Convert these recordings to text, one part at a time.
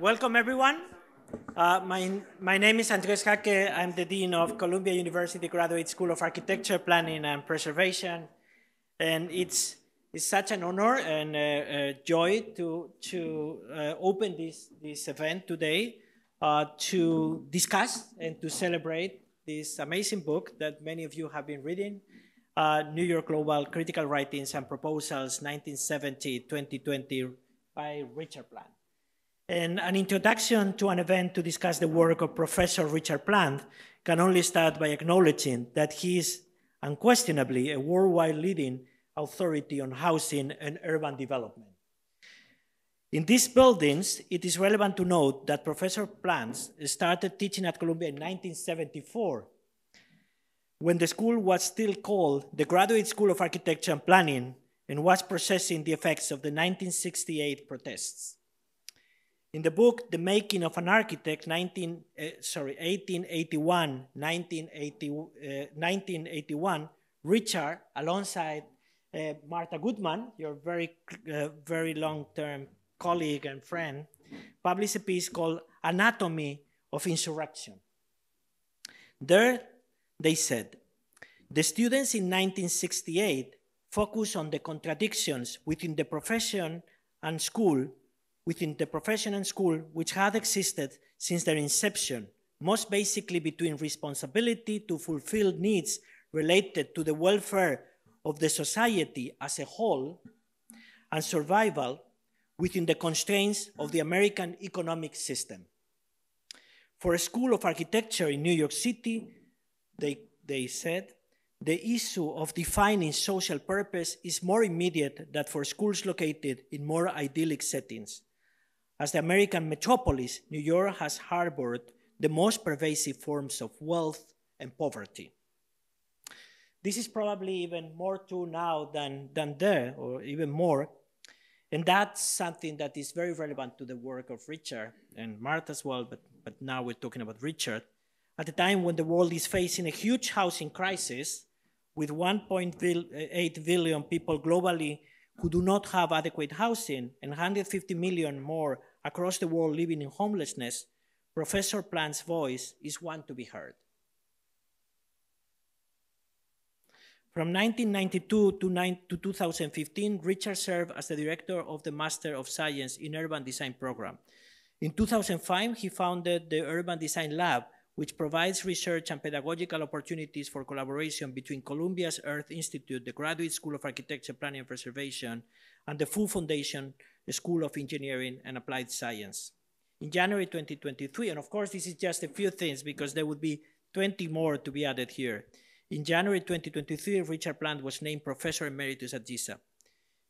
Welcome, everyone. Uh, my, my name is Andres Jaque. I'm the Dean of Columbia University Graduate School of Architecture, Planning, and Preservation. And it's, it's such an honor and a, a joy to, to uh, open this, this event today uh, to discuss and to celebrate this amazing book that many of you have been reading, uh, New York Global Critical Writings and Proposals 1970-2020 by Richard Plunz. And an introduction to an event to discuss the work of Professor Richard Plunz can only start by acknowledging that he is unquestionably a worldwide leading authority on housing and urban development. In these buildings, it is relevant to note that Professor Plunz started teaching at Columbia in 1974, when the school was still called the Graduate School of Architecture and Planning and was processing the effects of the 1968 protests. In the book, The Making of an Architect, 19, uh, sorry, 1881, 1980, uh, 1981, Richard, alongside uh, Martha Goodman, your very, very long-term colleague and friend, published a piece called Anatomy of Insurrection. There, they said, the students in 1968 focused on the contradictions within the profession and school within the profession and school which had existed since their inception, most basically between responsibility to fulfill needs related to the welfare of the society as a whole and survival within the constraints of the American economic system. For a school of architecture in New York City, they, they said, the issue of defining social purpose is more immediate than for schools located in more idyllic settings. As the American metropolis, New York has harbored the most pervasive forms of wealth and poverty. This is probably even more true now than, than there, or even more. And that's something that is very relevant to the work of Richard and Martha as well, but, but now we're talking about Richard. At a time when the world is facing a huge housing crisis, with 1.8 billion people globally who do not have adequate housing and 150 million more across the world living in homelessness, Professor Plunz's voice is one to be heard. From 1992 to, to 2015, Richard served as the director of the Master of Science in Urban Design program. In 2005, he founded the Urban Design Lab, which provides research and pedagogical opportunities for collaboration between Columbia's Earth Institute, the Graduate School of Architecture, Planning and Preservation, and the Fu Foundation School of Engineering and Applied Science. In January 2023, and of course this is just a few things because there would be 20 more to be added here. In January 2023, Richard Plunz was named Professor Emeritus at GSAPP.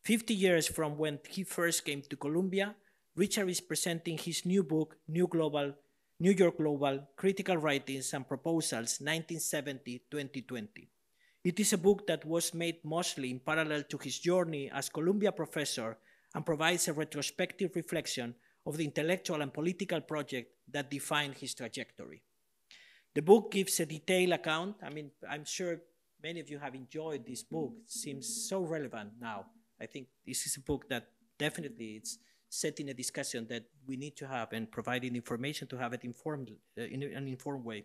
50 years from when he first came to Columbia, Richard is presenting his new book, New Global, New York Global, Critical Writings and Proposals, 1970-2020. It is a book that was made mostly in parallel to his journey as Columbia professor and provides a retrospective reflection of the intellectual and political project that defined his trajectory. The book gives a detailed account. I mean, I'm sure many of you have enjoyed this book. It seems so relevant now. I think this is a book that definitely it's setting a discussion that we need to have and providing information to have it informed uh, in an informed way.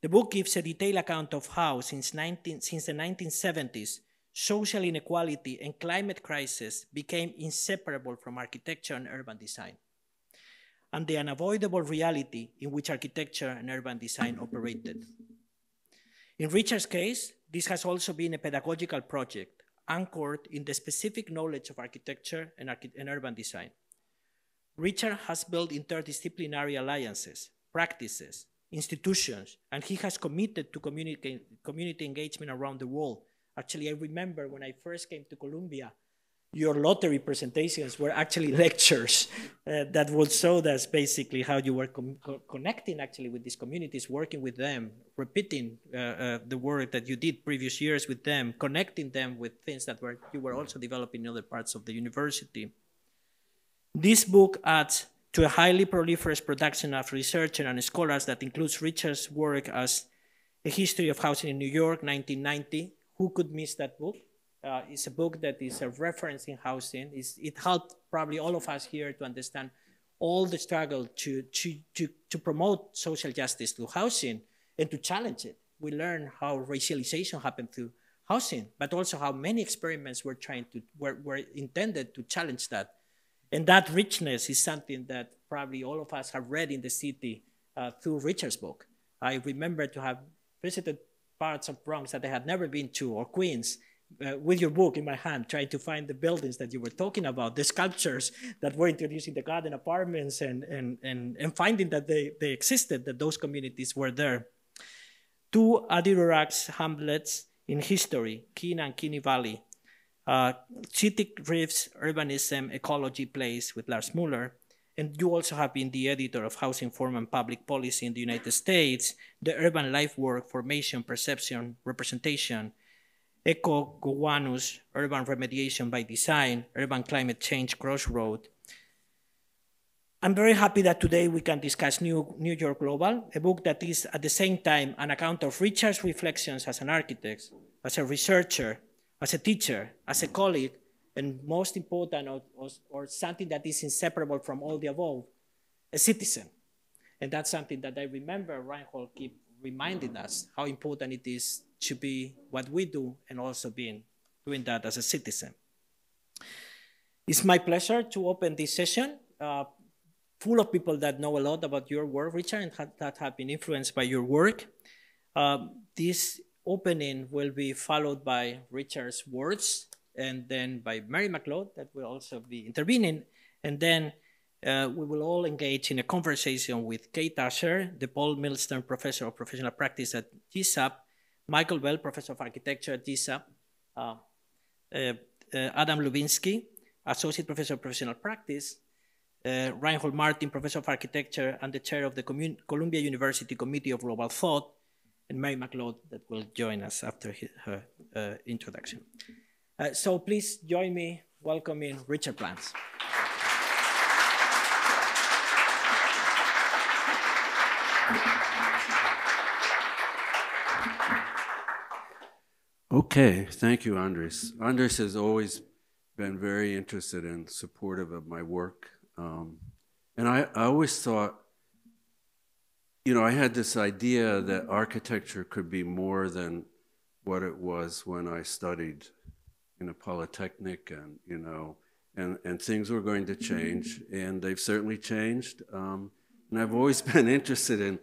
The book gives a detailed account of how, since, 19, since the 1970s, social inequality and climate crisis became inseparable from architecture and urban design, and the unavoidable reality in which architecture and urban design operated. In Richard's case, this has also been a pedagogical project anchored in the specific knowledge of architecture and, archi and urban design. Richard has built interdisciplinary alliances, practices, institutions, and he has committed to community, community engagement around the world Actually, I remember when I first came to Columbia, your lottery presentations were actually lectures uh, that would show us basically how you were co connecting actually with these communities, working with them, repeating uh, uh, the work that you did previous years with them, connecting them with things that were you were also developing in other parts of the university. This book adds to a highly proliferous production of researchers and scholars that includes Richard's work as A History of Housing in New York, 1990, who could miss that book? Uh, it's a book that is a reference in housing. It's, it helped probably all of us here to understand all the struggle to, to, to, to promote social justice through housing and to challenge it. We learn how racialization happened through housing, but also how many experiments were trying to were, were intended to challenge that. And that richness is something that probably all of us have read in the city uh, through Richard's book. I remember to have visited parts of Bronx that I had never been to, or Queens, uh, with your book in my hand, trying to find the buildings that you were talking about, the sculptures that were introducing the garden apartments, and, and, and, and finding that they, they existed, that those communities were there. Two Adirondacks hamlets in history, Keene and Keene Valley, uh, Chetic Reefs Urbanism Ecology Place with Lars Muller, and you also have been the editor of Housing Form and Public Policy in the United States, the Urban Lifeworld, Formation, Perception, Representation, Eco Gowanus, Urban Remediation by Design, Urban Climate Change Crossroad. I'm very happy that today we can discuss New, New York Global, a book that is at the same time an account of Richard's reflections as an architect, as a researcher, as a teacher, as a colleague, and most important, or, or, or, something that is inseparable from all the above, a citizen. And that's something that I remember Reinhold keep reminding us how important it is to be what we do and also being doing that as a citizen. It's my pleasure to open this session uh, full of people that know a lot about your work, Richard, and that have been influenced by your work. Um, this opening will be followed by Richard's words and then by Mary McLeod that will also be intervening. And then uh, we will all engage in a conversation with Kate Ascher, the Paul Milstein Professor of Professional Practice at GSAPP, Michael Bell, Professor of Architecture at GSAPP, uh, uh, Adam Lubinsky, Associate Professor of Professional Practice, uh, Reinhold Martin, Professor of Architecture and the Chair of the Columbia University Committee of Global Thought, and Mary McLeod that will join us after her uh, introduction. Uh, so please join me welcoming Richard Plunz. Okay, thank you, Andres. Andres has always been very interested and supportive of my work. Um, and I, I always thought, you know, I had this idea that architecture could be more than what it was when I studied in a polytechnic and, you know, and, and things were going to change, and they've certainly changed. Um, and I've always been interested in,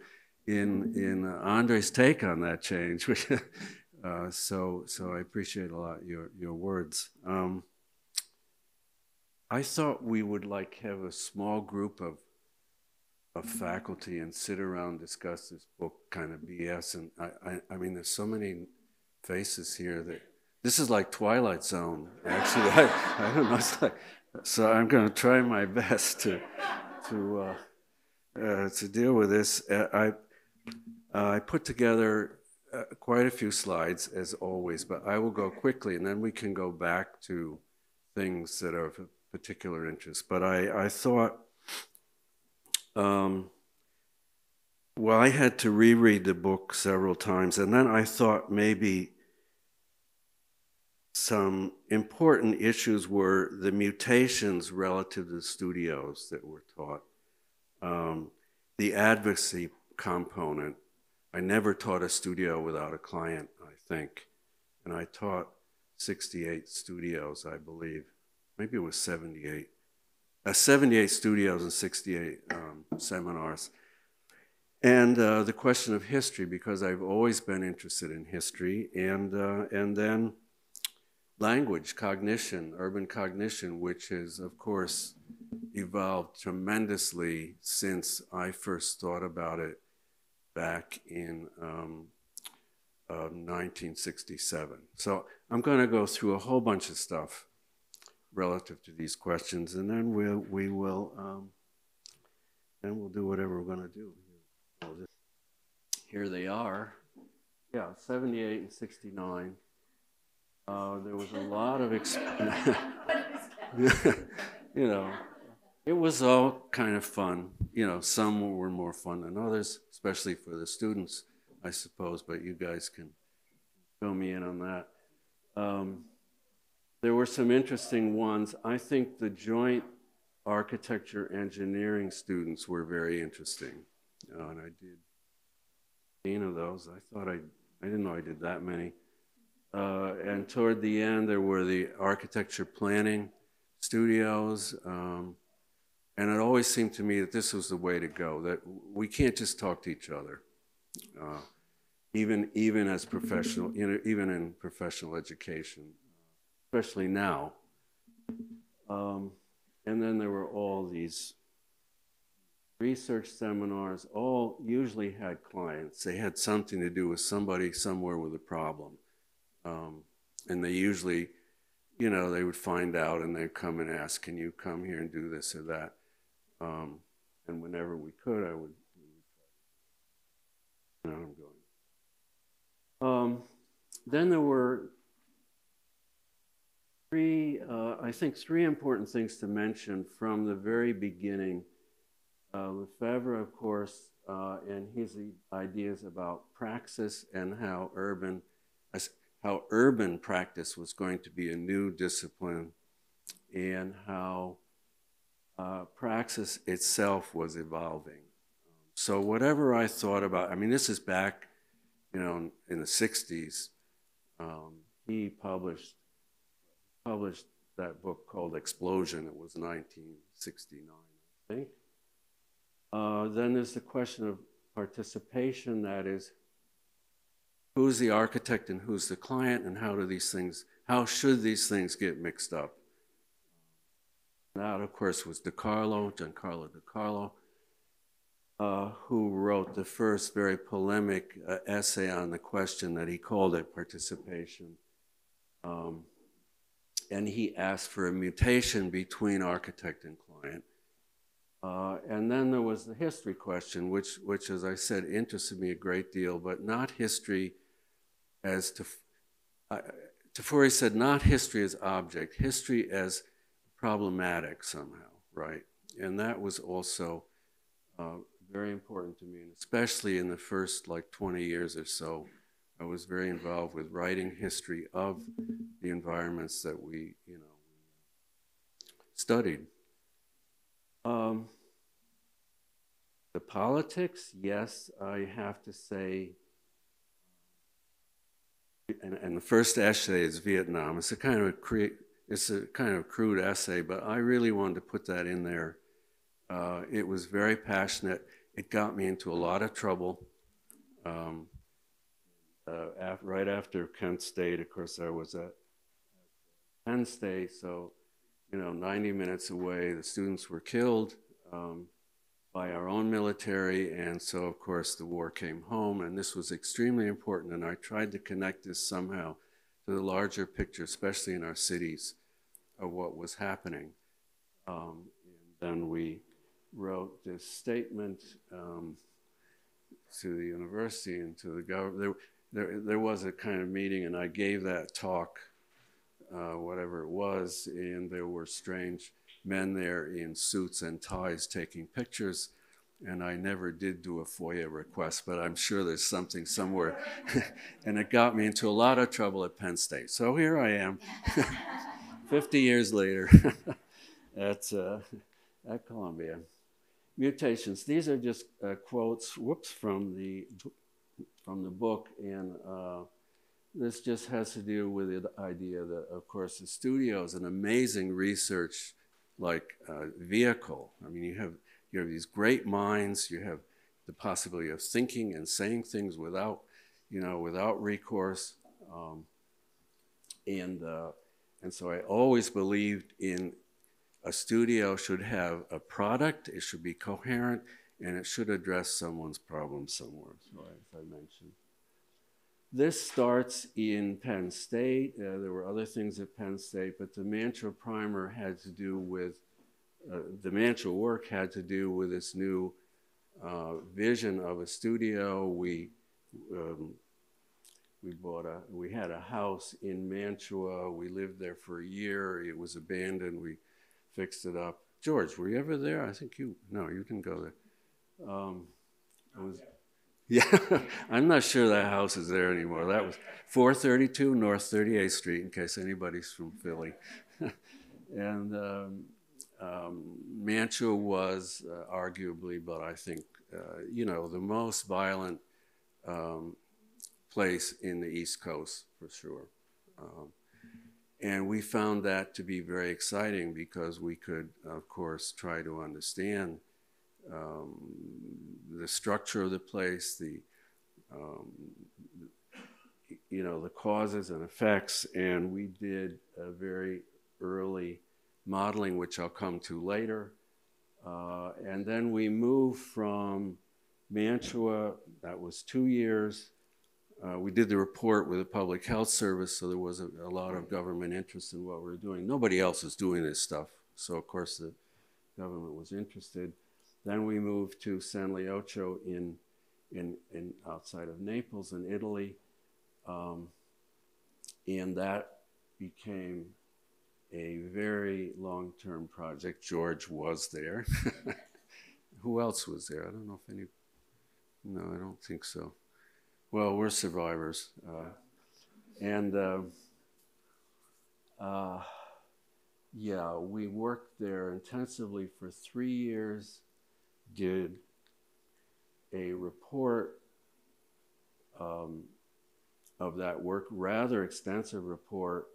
in, in uh, Andre's take on that change, uh, so, so I appreciate a lot your, your words. Um, I thought we would like have a small group of, of faculty and sit around discuss this book kind of BS. And I, I, I mean, there's so many faces here that this is like Twilight Zone, actually. I, I don't know. Like, so I'm going to try my best to to uh, uh, to deal with this. Uh, I uh, I put together uh, quite a few slides as always, but I will go quickly, and then we can go back to things that are of particular interest. But I I thought. Um, well, I had to reread the book several times, and then I thought maybe some important issues were the mutations relative to the studios that were taught, um, the advocacy component. I never taught a studio without a client, I think. And I taught 68 studios, I believe. Maybe it was 78. Uh, 78 studios and 68 um, seminars. And uh, the question of history, because I've always been interested in history. And, uh, and then language, cognition, urban cognition, which has, of course, evolved tremendously since I first thought about it back in um, uh, 1967. So I'm going to go through a whole bunch of stuff relative to these questions, and then we'll, we will um, then we'll do whatever we're going to do. Here they are. Yeah, 78 and 69. Uh, there was a lot of, you know, it was all kind of fun. You know, some were more fun than others, especially for the students, I suppose, but you guys can fill me in on that. Um, there were some interesting ones. I think the joint architecture engineering students were very interesting. Uh, and I did 15 of those. I thought I, I didn't know I did that many. Uh, and toward the end, there were the architecture planning studios. Um, and it always seemed to me that this was the way to go, that we can't just talk to each other. Uh, even, even as professional, you know, even in professional education, especially now. Um, and then there were all these research seminars, all usually had clients. They had something to do with somebody somewhere with a problem. Um, and they usually, you know, they would find out and they'd come and ask, can you come here and do this or that? Um, and whenever we could, I would, I'm going. Um, then there were three, uh, I think, three important things to mention from the very beginning. Uh, Lefebvre, of course, uh, and his ideas about praxis and how urban, how urban practice was going to be a new discipline, and how uh, praxis itself was evolving. So whatever I thought about, I mean, this is back, you know, in the 60s. Um, he published published that book called Explosion. It was 1969, I think. Uh, then there's the question of participation. That is, who's the architect and who's the client, and how do these things, how should these things get mixed up? That, of course, was DeCarlo, Giancarlo DeCarlo, uh, who wrote the first very polemic uh, essay on the question that he called it participation. Um, and he asked for a mutation between architect and client. Uh, and then there was the history question, which, which, as I said, interested me a great deal, but not history as to. Uh, Tafuri said, not history as object, history as problematic somehow, right? And that was also uh, very important to me, and especially in the first like 20 years or so I was very involved with writing history of the environments that we, you know, studied. Um, the politics, yes, I have to say, and, and, the first essay is Vietnam. It's a kind of a it's a kind of crude essay, but I really wanted to put that in there. Uh, it was very passionate. It got me into a lot of trouble. Um, uh, after, right after Kent State, of course, I was at Penn State, so you know, 90 minutes away, the students were killed um, by our own military, and so of course the war came home, and this was extremely important, and I tried to connect this somehow to the larger picture, especially in our cities, of what was happening. Um, and then we wrote this statement um, to the university and to the government there, there there was a kind of meeting, and I gave that talk, uh, whatever it was, and there were strange men there in suits and ties taking pictures. And I never did do a FOIA request, but I'm sure there's something somewhere. and it got me into a lot of trouble at Penn State. So here I am, 50 years later at, uh, at Columbia. Mutations. These are just uh, quotes, whoops, from the from the book, and uh, this just has to do with the idea that, of course, the studio is an amazing research like uh, vehicle. I mean, you have you have these great minds. You have the possibility of thinking and saying things without, you know, without recourse. Um, and uh, and so I always believed in a studio should have a product. It should be coherent and it should address someone's problem somewhere, so as I mentioned. This starts in Penn State. Uh, there were other things at Penn State, but the Mantua primer had to do with, uh, the Mantua work had to do with this new uh, vision of a studio. We, um, we bought a, we had a house in Mantua. We lived there for a year. It was abandoned. We fixed it up. George, were you ever there? I think you, no, you didn't go there. Um, was, yeah, I'm not sure that house is there anymore. That was 432 North 38th Street, in case anybody's from Philly. and um, um, Mantua was uh, arguably, but I think, uh, you know, the most violent um, place in the East Coast for sure. Um, and we found that to be very exciting because we could, of course, try to understand um, the structure of the place, the um, you know the causes and effects, and we did a very early modeling, which I'll come to later. Uh, and then we moved from Mantua, that was two years. Uh, we did the report with the Public Health Service, so there was a, a, lot of government interest in what we were doing. Nobody else was doing this stuff, so of course the government was interested. Then we moved to San Leucio in, in, in outside of Naples in Italy, um, and that became a very long-term project. George was there. Who else was there? I don't know if any. No, I don't think so. Well, we're survivors, uh, and uh, uh, yeah, we worked there intensively for three years. Did a report um, of that work, rather extensive report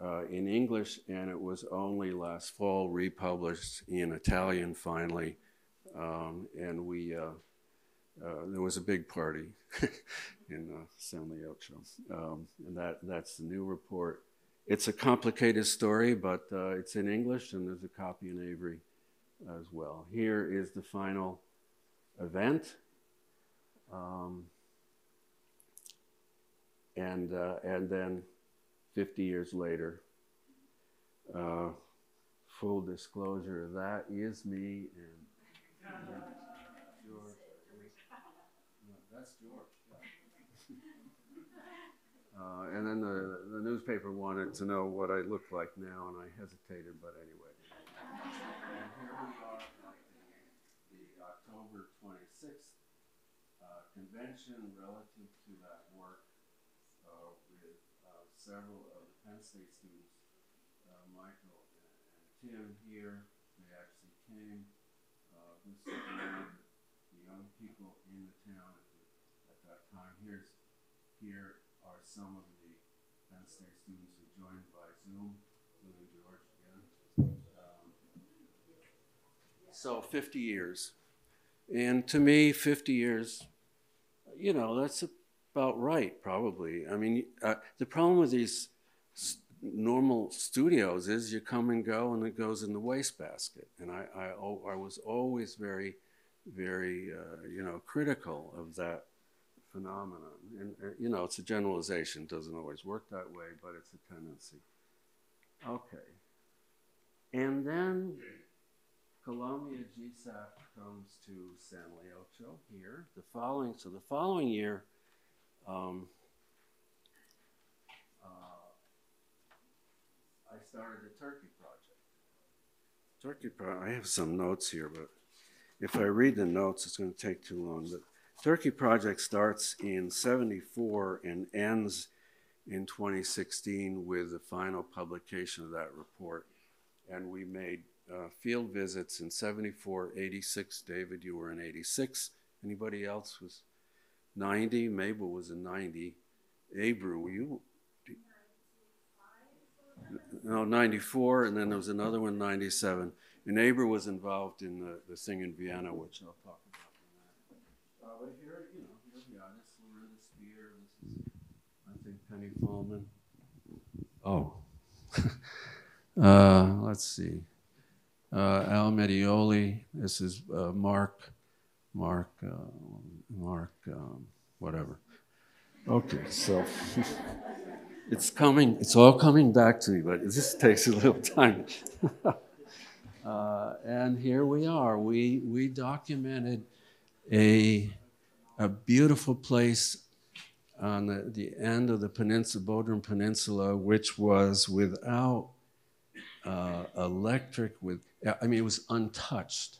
uh, in English, and it was only last fall republished in Italian finally. Um, and we, uh, uh, there was a big party in uh, San Leucio. Um, and that, that's the new report. It's a complicated story, but uh, it's in English, and there's a copy in Avery as well. Here is the final event. Um, and, uh, and then 50 years later. Uh, full disclosure, that is me and that's George. Uh, and then the, the newspaper wanted to know what I look like now, and I hesitated, but anyway. Here we are at the, the October 26th uh, convention relative to that work uh, with uh, several of the Penn State students, Michael and, and, Tim here, they actually came. Supported the young people in the town at, the, at that time. Here's here are some of the Penn State students who joined by Zoom, including George again. Um, so 50 years. And to me, 50 years, you know, that's about right, probably. I mean, uh, the problem with these normal studios is you come and go and it goes in the wastebasket. And I, I, I was always very, very, uh, you know, critical of that phenomenon. And, uh, you know, it's a generalization, it doesn't always work that way, but it's a tendency. Okay. And then Columbia GSAPP comes to San Leucio here. The following, so the following year, um, I started the Turkey Project. Turkey Project, I have some notes here, but if I read the notes, it's going to take too long. But Turkey Project starts in 74 and ends in 2016 with the final publication of that report. And we made uh, field visits in 74, 86. David, you were in 86. Anybody else was 90? Mabel was in 90. Ebru, were you no, 94, and then there was another one, 97. And was involved in the, the thing in Vienna, which I'll talk about in. Uh, but here, you know, here we are. This is Lorinda Spear. This is, I think, Penny Fallman. Oh. uh, let's see. Uh, Al Medioli. This is uh, Mark. Mark. Uh, Mark. Um, whatever. Okay, so. it's coming, it's all coming back to me, but this takes a little time. uh, and here we are. We, we documented a, a beautiful place on the, the end of the peninsula, Bodrum Peninsula, which was without uh, electric, with, I mean, it was untouched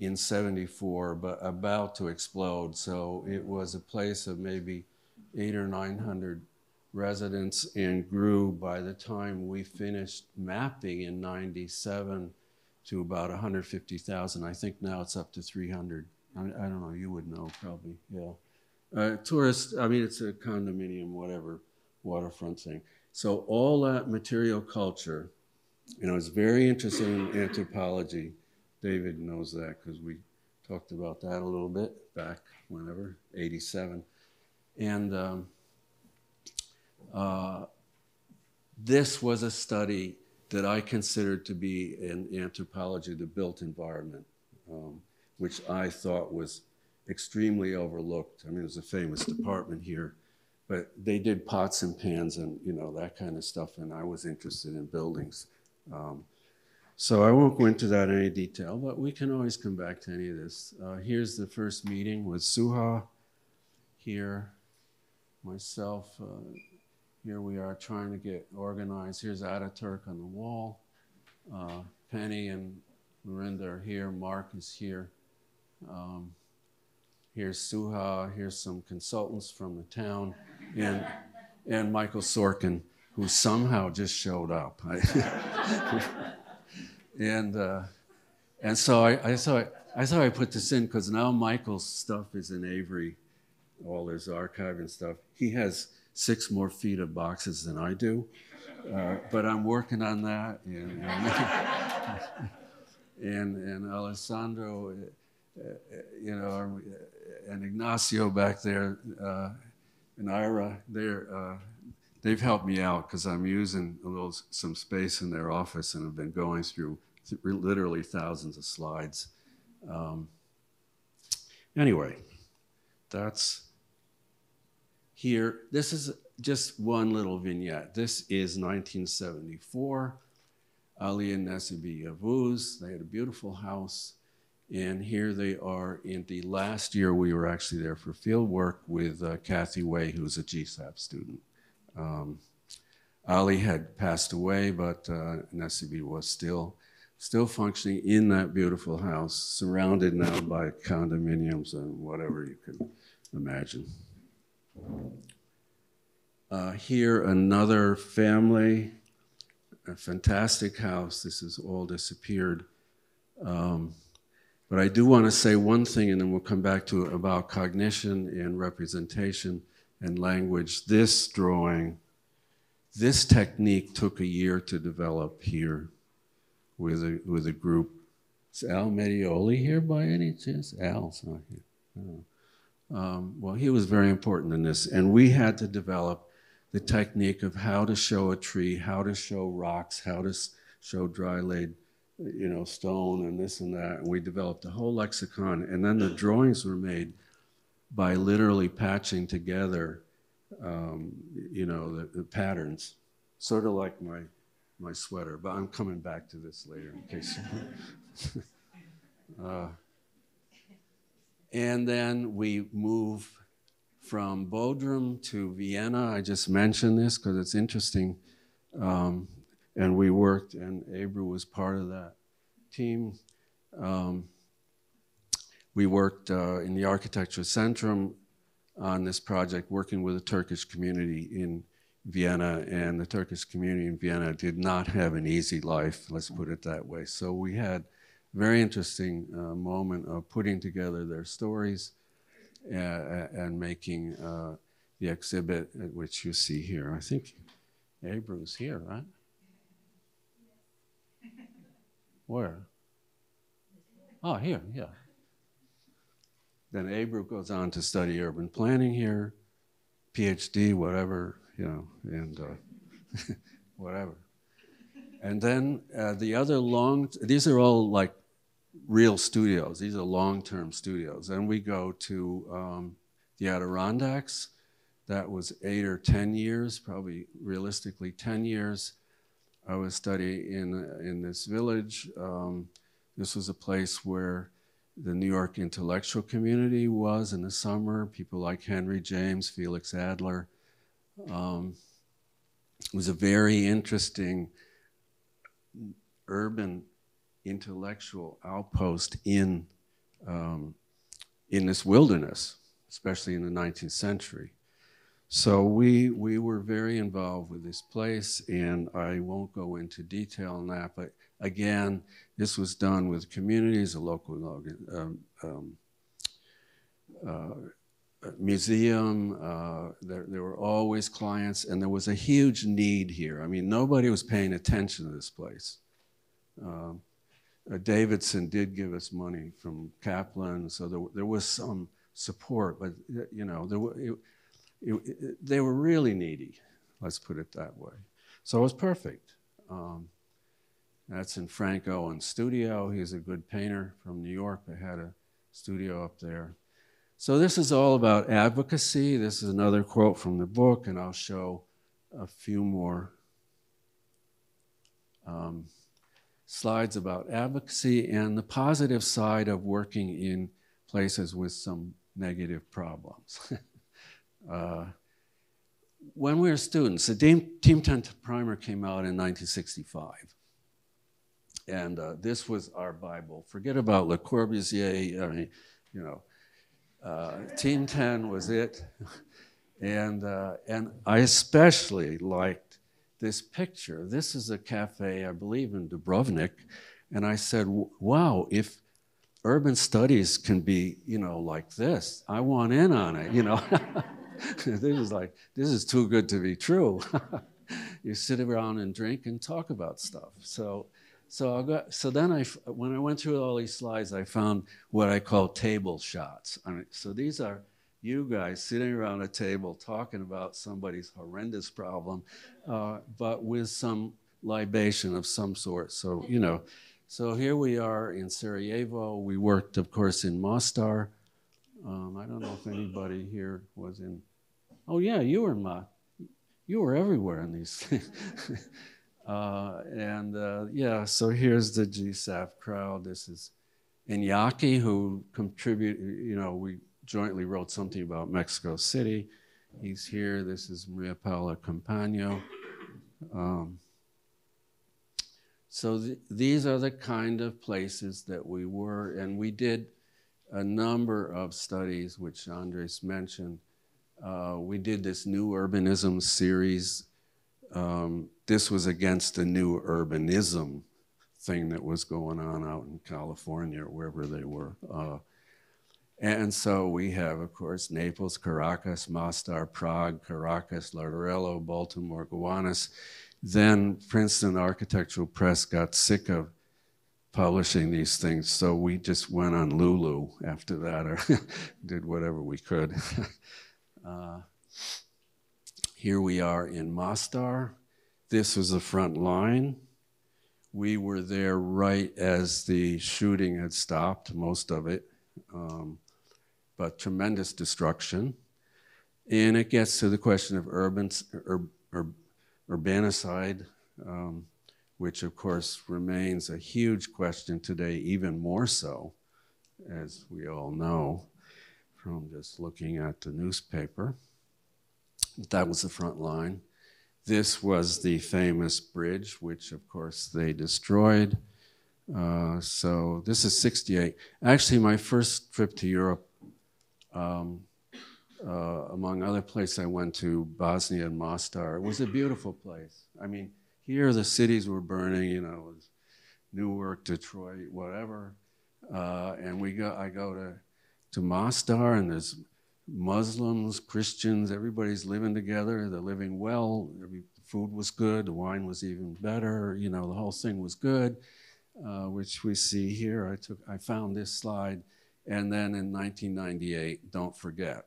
in 74, but about to explode. So it was a place of maybe eight or 900 residents and grew by the time we finished mapping in 97 to about 150,000. I think now it's up to 300. I, I, don't know, you would know probably, yeah. Uh, tourist, I mean, it's a condominium, whatever, waterfront thing. So all that material culture, you know, is very interested in anthropology. David knows that because we talked about that a little bit back whenever, 87. And um, uh, this was a study that I considered to be in anthropology, the built environment, um, which I thought was extremely overlooked. I mean, there's a famous department here, but they did pots and pans and you know that kind of stuff, and I was interested in buildings. Um, so I won't go into that in any detail, but we can always come back to any of this. Uh, here's the first meeting with Suha. Here, myself. Uh, here we are trying to get organized. Here's Ataturk on the wall. Uh, Penny and Lorinda are here. Mark is here. Um, here's Suha. Here's some consultants from the town. And, and Michael Sorkin, who somehow just showed up. and, uh, and so I, I, thought, I thought I put this in because now Michael's stuff is in Avery, all his archive and stuff. He has six more feet of boxes than I do. Uh, but I'm working on that. And, and, and Alessandro, you know, and Ignacio back there, uh, and Ira, they're, uh, they've helped me out because I'm using a little some space in their office and have been going through literally thousands of slides. Um, anyway, that's here. This is just one little vignette. This is 1974. Ali and Nesibi Yavuz, they had a beautiful house. And here they are in the last year we were actually there for field work with uh, Kathy Way, who's a GSAPP student. Um, Ali had passed away, but uh, was still still functioning in that beautiful house, surrounded now by condominiums and whatever you can imagine. Uh, here, another family, a fantastic house. This has all disappeared. Um, but I do want to say one thing, and then we'll come back to it about cognition and representation and language. This drawing, this technique took a year to develop here with a, with a group. Is Al Medioli here by any chance? Al's not here. Oh. Um, well, he was very important in this, and we had to develop the technique of how to show a tree, how to show rocks, how to show dry laid, you know, stone and this and that. And we developed a whole lexicon, and then the drawings were made by literally patching together, um, you know, the, the, patterns, sort of like my my sweater. But I'm coming back to this later in case. uh, and then we move from Bodrum to Vienna. I just mentioned this because it's interesting. Um, and we worked, and Ebru was part of that team. Um, we worked uh, in the Architecture Centrum on this project, working with the Turkish community in Vienna, and the Turkish community in Vienna did not have an easy life, let's put it that way. So we had a very interesting uh, moment of putting together their stories uh, and making uh, the exhibit which you see here. I think Abrams here, right? Where? Oh, here, yeah. Then Ebru goes on to study urban planning here, PhD, whatever, you know, and uh, whatever. And then uh, the other long, these are all like real studios. These are long-term studios. And we go to um, the Adirondacks. That was eight or 10 years, probably realistically 10 years. I was studying in, in this village. Um, this was a place where the New York intellectual community was in the summer. People like Henry James, Felix Adler. Um, it was a very interesting urban intellectual outpost in, um, in this wilderness, especially in the 19th century. So we, we were very involved with this place, and I won't go into detail on that, but again, this was done with communities, a local um, um, uh, museum. Uh, there, there were always clients, and there was a huge need here. I mean, nobody was paying attention to this place. Um, uh, Davidson did give us money from Kaplan, so there, there was some support, but you know, there, it, it, it, they were really needy, let's put it that way. So it was perfect. Um, that's in Frank Owen's studio. He's a good painter from New York. I had a studio up there. So this is all about advocacy. This is another quote from the book, and I'll show a few more um, slides about advocacy and the positive side of working in places with some negative problems. uh, when we were students, the Team 10 primer came out in 1965. And uh, this was our Bible. Forget about Le Corbusier, I mean, you know, uh, Team 10 was it. and, uh, and I especially liked this picture. This is a cafe, I believe, in Dubrovnik. And I said, wow, if urban studies can be, you know, like this, I want in on it, you know. this is like, this is too good to be true. you sit around and drink and talk about stuff. So, so I got, so then I, when I went through all these slides, I found what I call table shots. I mean, so these are you guys sitting around a table talking about somebody's horrendous problem, uh, but with some libation of some sort. So, you know, so here we are in Sarajevo. We worked, of course, in Mostar. Um, I don't know if anybody here was in. Oh yeah, you were Ma. You were everywhere in these things. uh, and uh, yeah, so here's the GSAPP crowd. This is Iñaki, who contribute. You know, we jointly wrote something about Mexico City. He's here. This is Maria Paula Campagno. Um, so th- these are the kind of places that we were, and we did a number of studies, which Andres mentioned. Uh, we did this new urbanism series. Um, this was against the new urbanism thing that was going on out in California or wherever they were. Uh, and so we have, of course, Naples, Caracas, Mostar, Prague, Caracas, Laredo, Baltimore, Gowanus. Then Princeton Architectural Press got sick of publishing these things, so we just went on Lulu after that, or did whatever we could. uh, here we are in Mostar. This was the front line. We were there right as the shooting had stopped, most of it. Um, but tremendous destruction. And it gets to the question of urban, ur, ur, urbanicide, um, which of course remains a huge question today, even more so, as we all know from just looking at the newspaper. That was the front line. This was the famous bridge, which of course they destroyed. Uh, so this is 68. Actually, my first trip to Europe um, uh, among other places I went to, Bosnia and Mostar. It was a beautiful place. I mean, here the cities were burning, you know, Newark, Detroit, whatever. Uh, and we go, I go to, to Mostar, and there's Muslims, Christians, everybody's living together. They're living well. Every, food was good. The wine was even better. You know, the whole thing was good, uh, which we see here. I took, I found this slide and then in 1998, Don't Forget.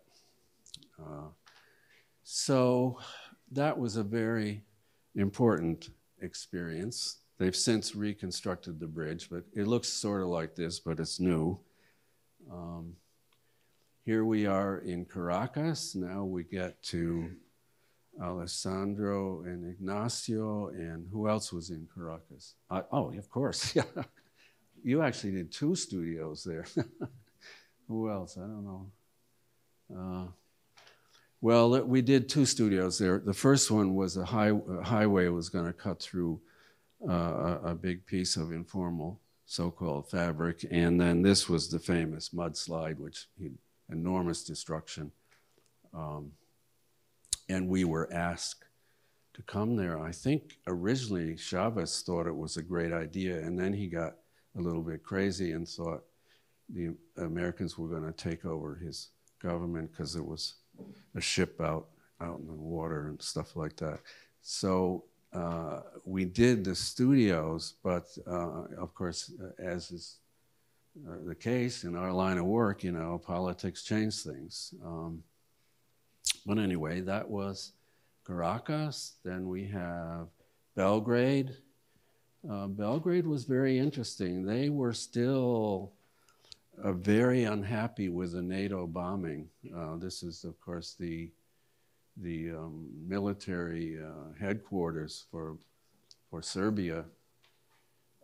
Uh, so that was a very important experience. They've since reconstructed the bridge, but it looks sort of like this, but it's new. Um, here we are in Caracas. Now we get to Alessandro and Ignacio, and who else was in Caracas? Uh, oh, of course, yeah. You actually did two studios there. Who else? I don't know. Uh, well, we did two studios there. The first one was a, high, a highway was going to cut through uh, a, a, big piece of informal so-called fabric, and then this was the famous mudslide, which enormous destruction. Um, and we were asked to come there. I think originally Chavez thought it was a great idea, and then he got a little bit crazy and thought the Americans were going to take over his government because there was a ship out out in the water and stuff like that. So uh, we did the studios, but uh, of course, uh, as is the case in our line of work, you know, politics change things. Um, but anyway, that was Caracas. Then we have Belgrade. Uh, Belgrade was very interesting. They were still uh, very unhappy with the NATO bombing. Uh, this is, of course, the the um, military uh, headquarters for for Serbia.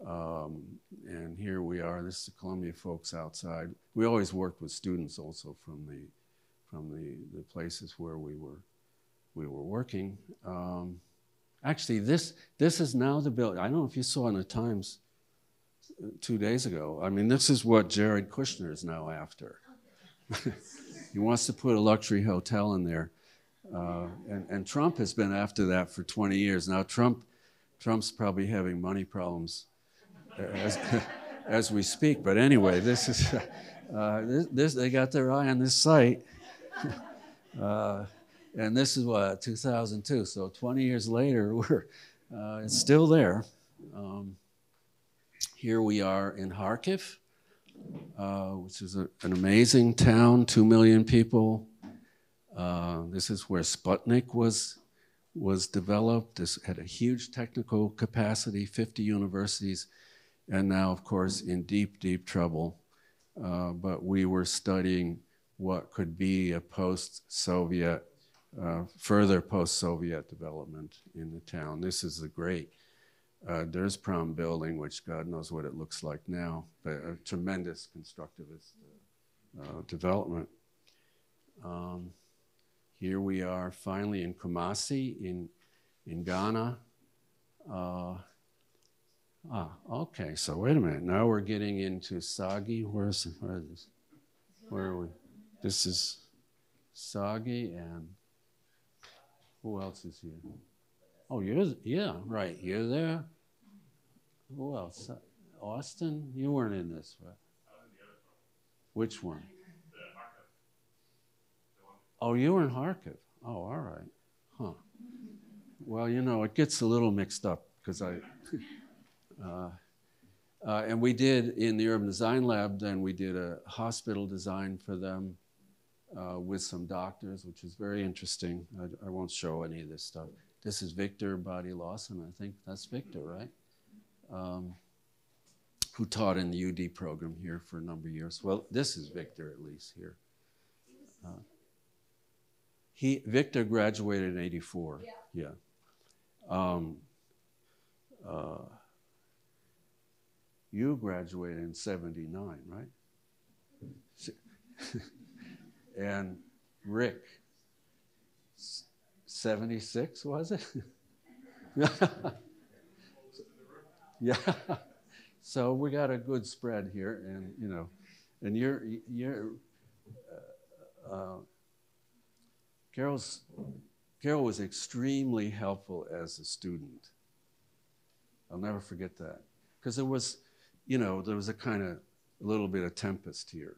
Um, and here we are. This is the Columbia folks outside. We always worked with students also from the from the, the places where we were we were working. Um, actually, this this is now the building. I don't know if you saw in the Times two days ago. I mean, this is what Jared Kushner is now after. he wants to put a luxury hotel in there. Uh, and, and Trump has been after that for 20 years. Now, Trump, Trump's probably having money problems as, as we speak. But anyway, this is, uh, this, this, they got their eye on this site. Uh, and this is what, 2002. So 20 years later, we're, uh, it's still there. Um, here we are in Kharkiv, uh, which is a, an amazing town, two million people. Uh, this is where Sputnik was was developed. This had a huge technical capacity, 50 universities, and now, of course, in deep, deep trouble. Uh, but we were studying what could be a post-Soviet, uh, further post-Soviet development in the town. This is a great uh, Prom building, which God knows what it looks like now, but a tremendous constructivist uh, uh, development. Um, here we are finally in Kumasi in, in Ghana. Uh, ah, okay, so wait a minute. Now we're getting into Sagi. Where's, where is this? Where are we? This is Sagi and who else is here? Oh, you're, yeah, right. You're there. Who else? Austin? You weren't in this, right? Which one? Oh, you were in Kharkiv. Oh, all right. Huh. Well, you know, it gets a little mixed up because I. uh, uh, and we did in the urban design lab, then we did a hospital design for them uh, with some doctors, which is very interesting. I, I, won't show any of this stuff. This is Victor Body Lawson. I think that's Victor, right? Um, who taught in the UD program here for a number of years. Well, this is Victor, at least here. Uh, he Victor graduated in '84. Yeah. yeah. Um, uh, you graduated in '79, right? and Rick, 76 was it? yeah. So we got a good spread here, and you know, and you're you're. Uh, uh, Carol's Carol was extremely helpful as a student. I'll never forget that because there was, you know, there was a kind of a little bit of tempest here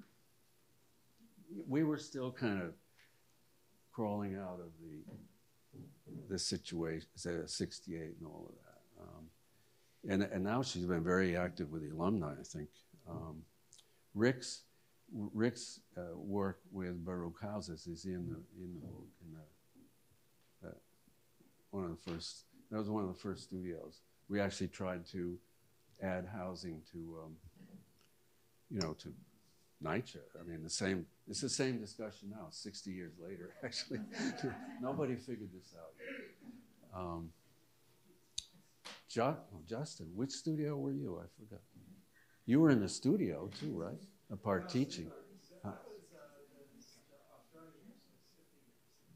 we were still kind of crawling out of the the situation, 68 and all of that. Um, and, and now she's been very active with the alumni, I think. Um, Rick's, Rick's uh, work with Baruch Houses is in the, in the book, in the, uh, one of the first, that was one of the first studios. We actually tried to add housing to, um, you know, to NYCHA. I mean, the same, it's the same discussion now, 60 years later, actually. Nobody figured this out yet. Um, oh, Justin, which studio were you? I forgot. You were in the studio too, right? Apart teaching.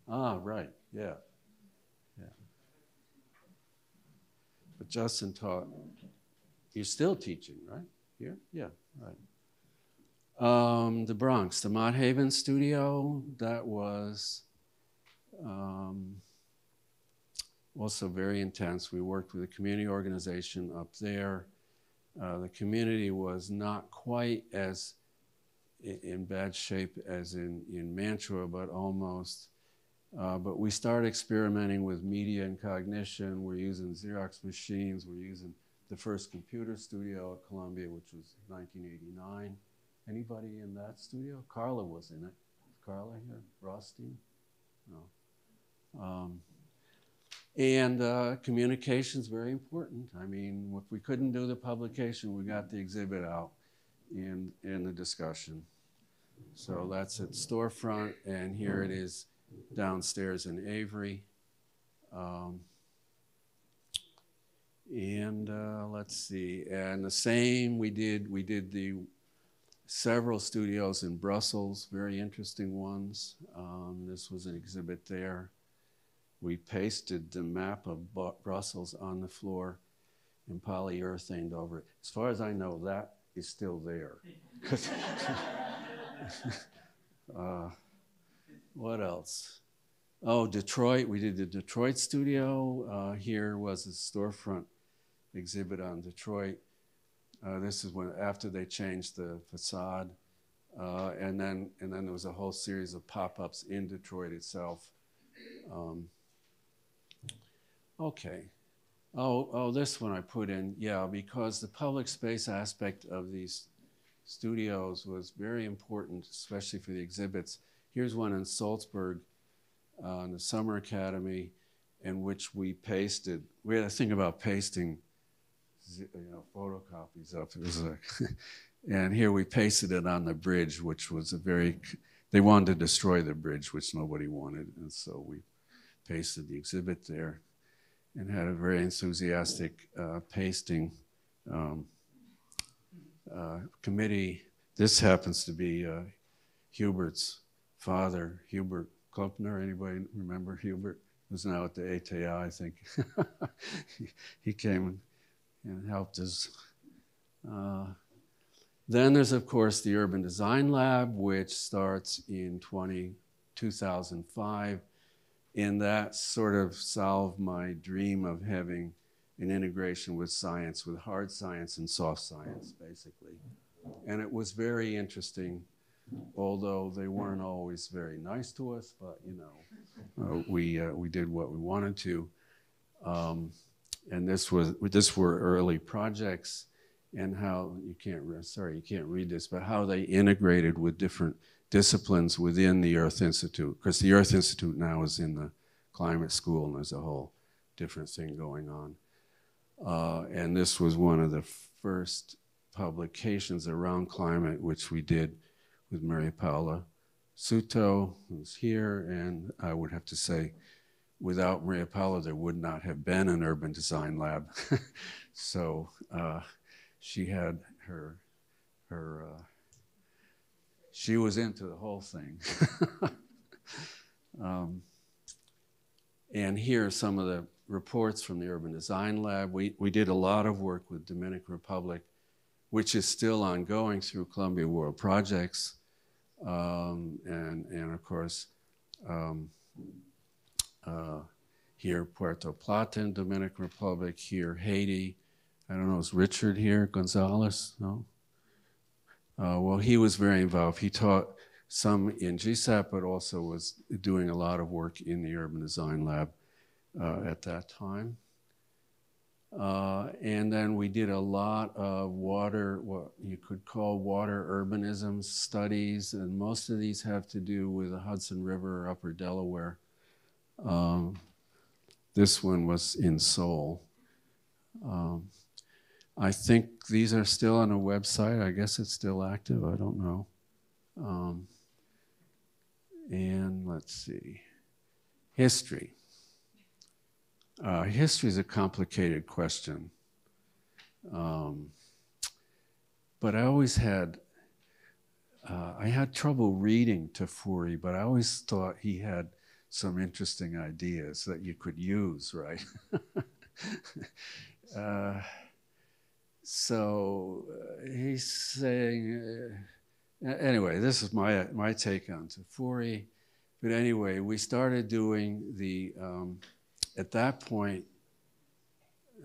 Ah, right. Yeah. Yeah. But Justin taught. You're still teaching, right? Here? Yeah, right. Um, the Bronx, the Mott Haven studio, that was um, also very intense. We worked with a community organization up there. Uh, the community was not quite as in bad shape as in, in Mantua, but almost. Uh, but we started experimenting with media and cognition. We're using Xerox machines. We're using the first computer studio at Columbia, which was 1989. Anybody in that studio? Carla was in it. Carla here? Rothstein? No. Um, and uh, communication is very important. I mean, if we couldn't do the publication, we got the exhibit out in, in the discussion. So that's at storefront, and here it is downstairs in Avery. Um, and uh, let's see, and the same we did. We did the several studios in Brussels, very interesting ones. Um, this was an exhibit there. We pasted the map of Brussels on the floor and polyurethane over it. As far as I know, that is still there. uh, what else? Oh, Detroit. We did the Detroit studio. Uh, here was a storefront exhibit on Detroit. Uh, this is when after they changed the facade, uh, and then and then there was a whole series of pop-ups in Detroit itself. Um, okay. Oh, oh, this one I put in, yeah, because the public space aspect of these studios was very important, especially for the exhibits. Here's one in Salzburg, uh, in the Summer Academy, in which we pasted. We had a thing about pasting you know, photocopies of it. Was a and here we pasted it on the bridge, which was a very, they wanted to destroy the bridge, which nobody wanted. And so we pasted the exhibit there and had a very enthusiastic uh, pasting um, uh, committee. This happens to be uh, Hubert's father, Hubert Klumpner. Anybody remember Hubert? Who's now at the ETH, I think. he, he came and helped us. Uh, then there's, of course, the Urban Design Lab, which starts in 20, 2005. And that sort of solved my dream of having an integration with science, with hard science and soft science, basically. And it was very interesting, although they weren't always very nice to us, but you know, uh, we, uh, we did what we wanted to. Um, and this was this were early projects and how you can't sorry you can't read this but how they integrated with different disciplines within the earth institute because the earth institute now is in the climate school and there's a whole different thing going on. Uh, and this was one of the first publications around climate which we did with Maria Paola Sutto, who's here, and I would have to say without Maria Paola, there would not have been an urban design lab. so uh, she had her, her, uh, she was into the whole thing. um, and here are some of the reports from the Urban Design Lab. We, we did a lot of work with Dominican Republic, which is still ongoing through Columbia World Projects. Um, and, and of course, um, uh, here Puerto Plata in Dominican Republic, here Haiti. I don't know, is Richard here? Gonzalez? No? Uh, well, he was very involved. He taught some in GSAPP, but also was doing a lot of work in the Urban Design Lab uh, at that time. Uh, and then we did a lot of water, what you could call water urbanism studies, and most of these have to do with the Hudson River or Upper Delaware. Um, this one was in Seoul. Um, I think these are still on a website. I guess it's still active. I don't know. Um, and let's see. History. Uh, history is a complicated question. Um, but I always had, uh, I had trouble reading Tafuri, but I always thought he had some interesting ideas that you could use, right? uh, so uh, he's saying, uh, anyway, this is my, my take on Tafuri. But anyway, we started doing the um, at that point,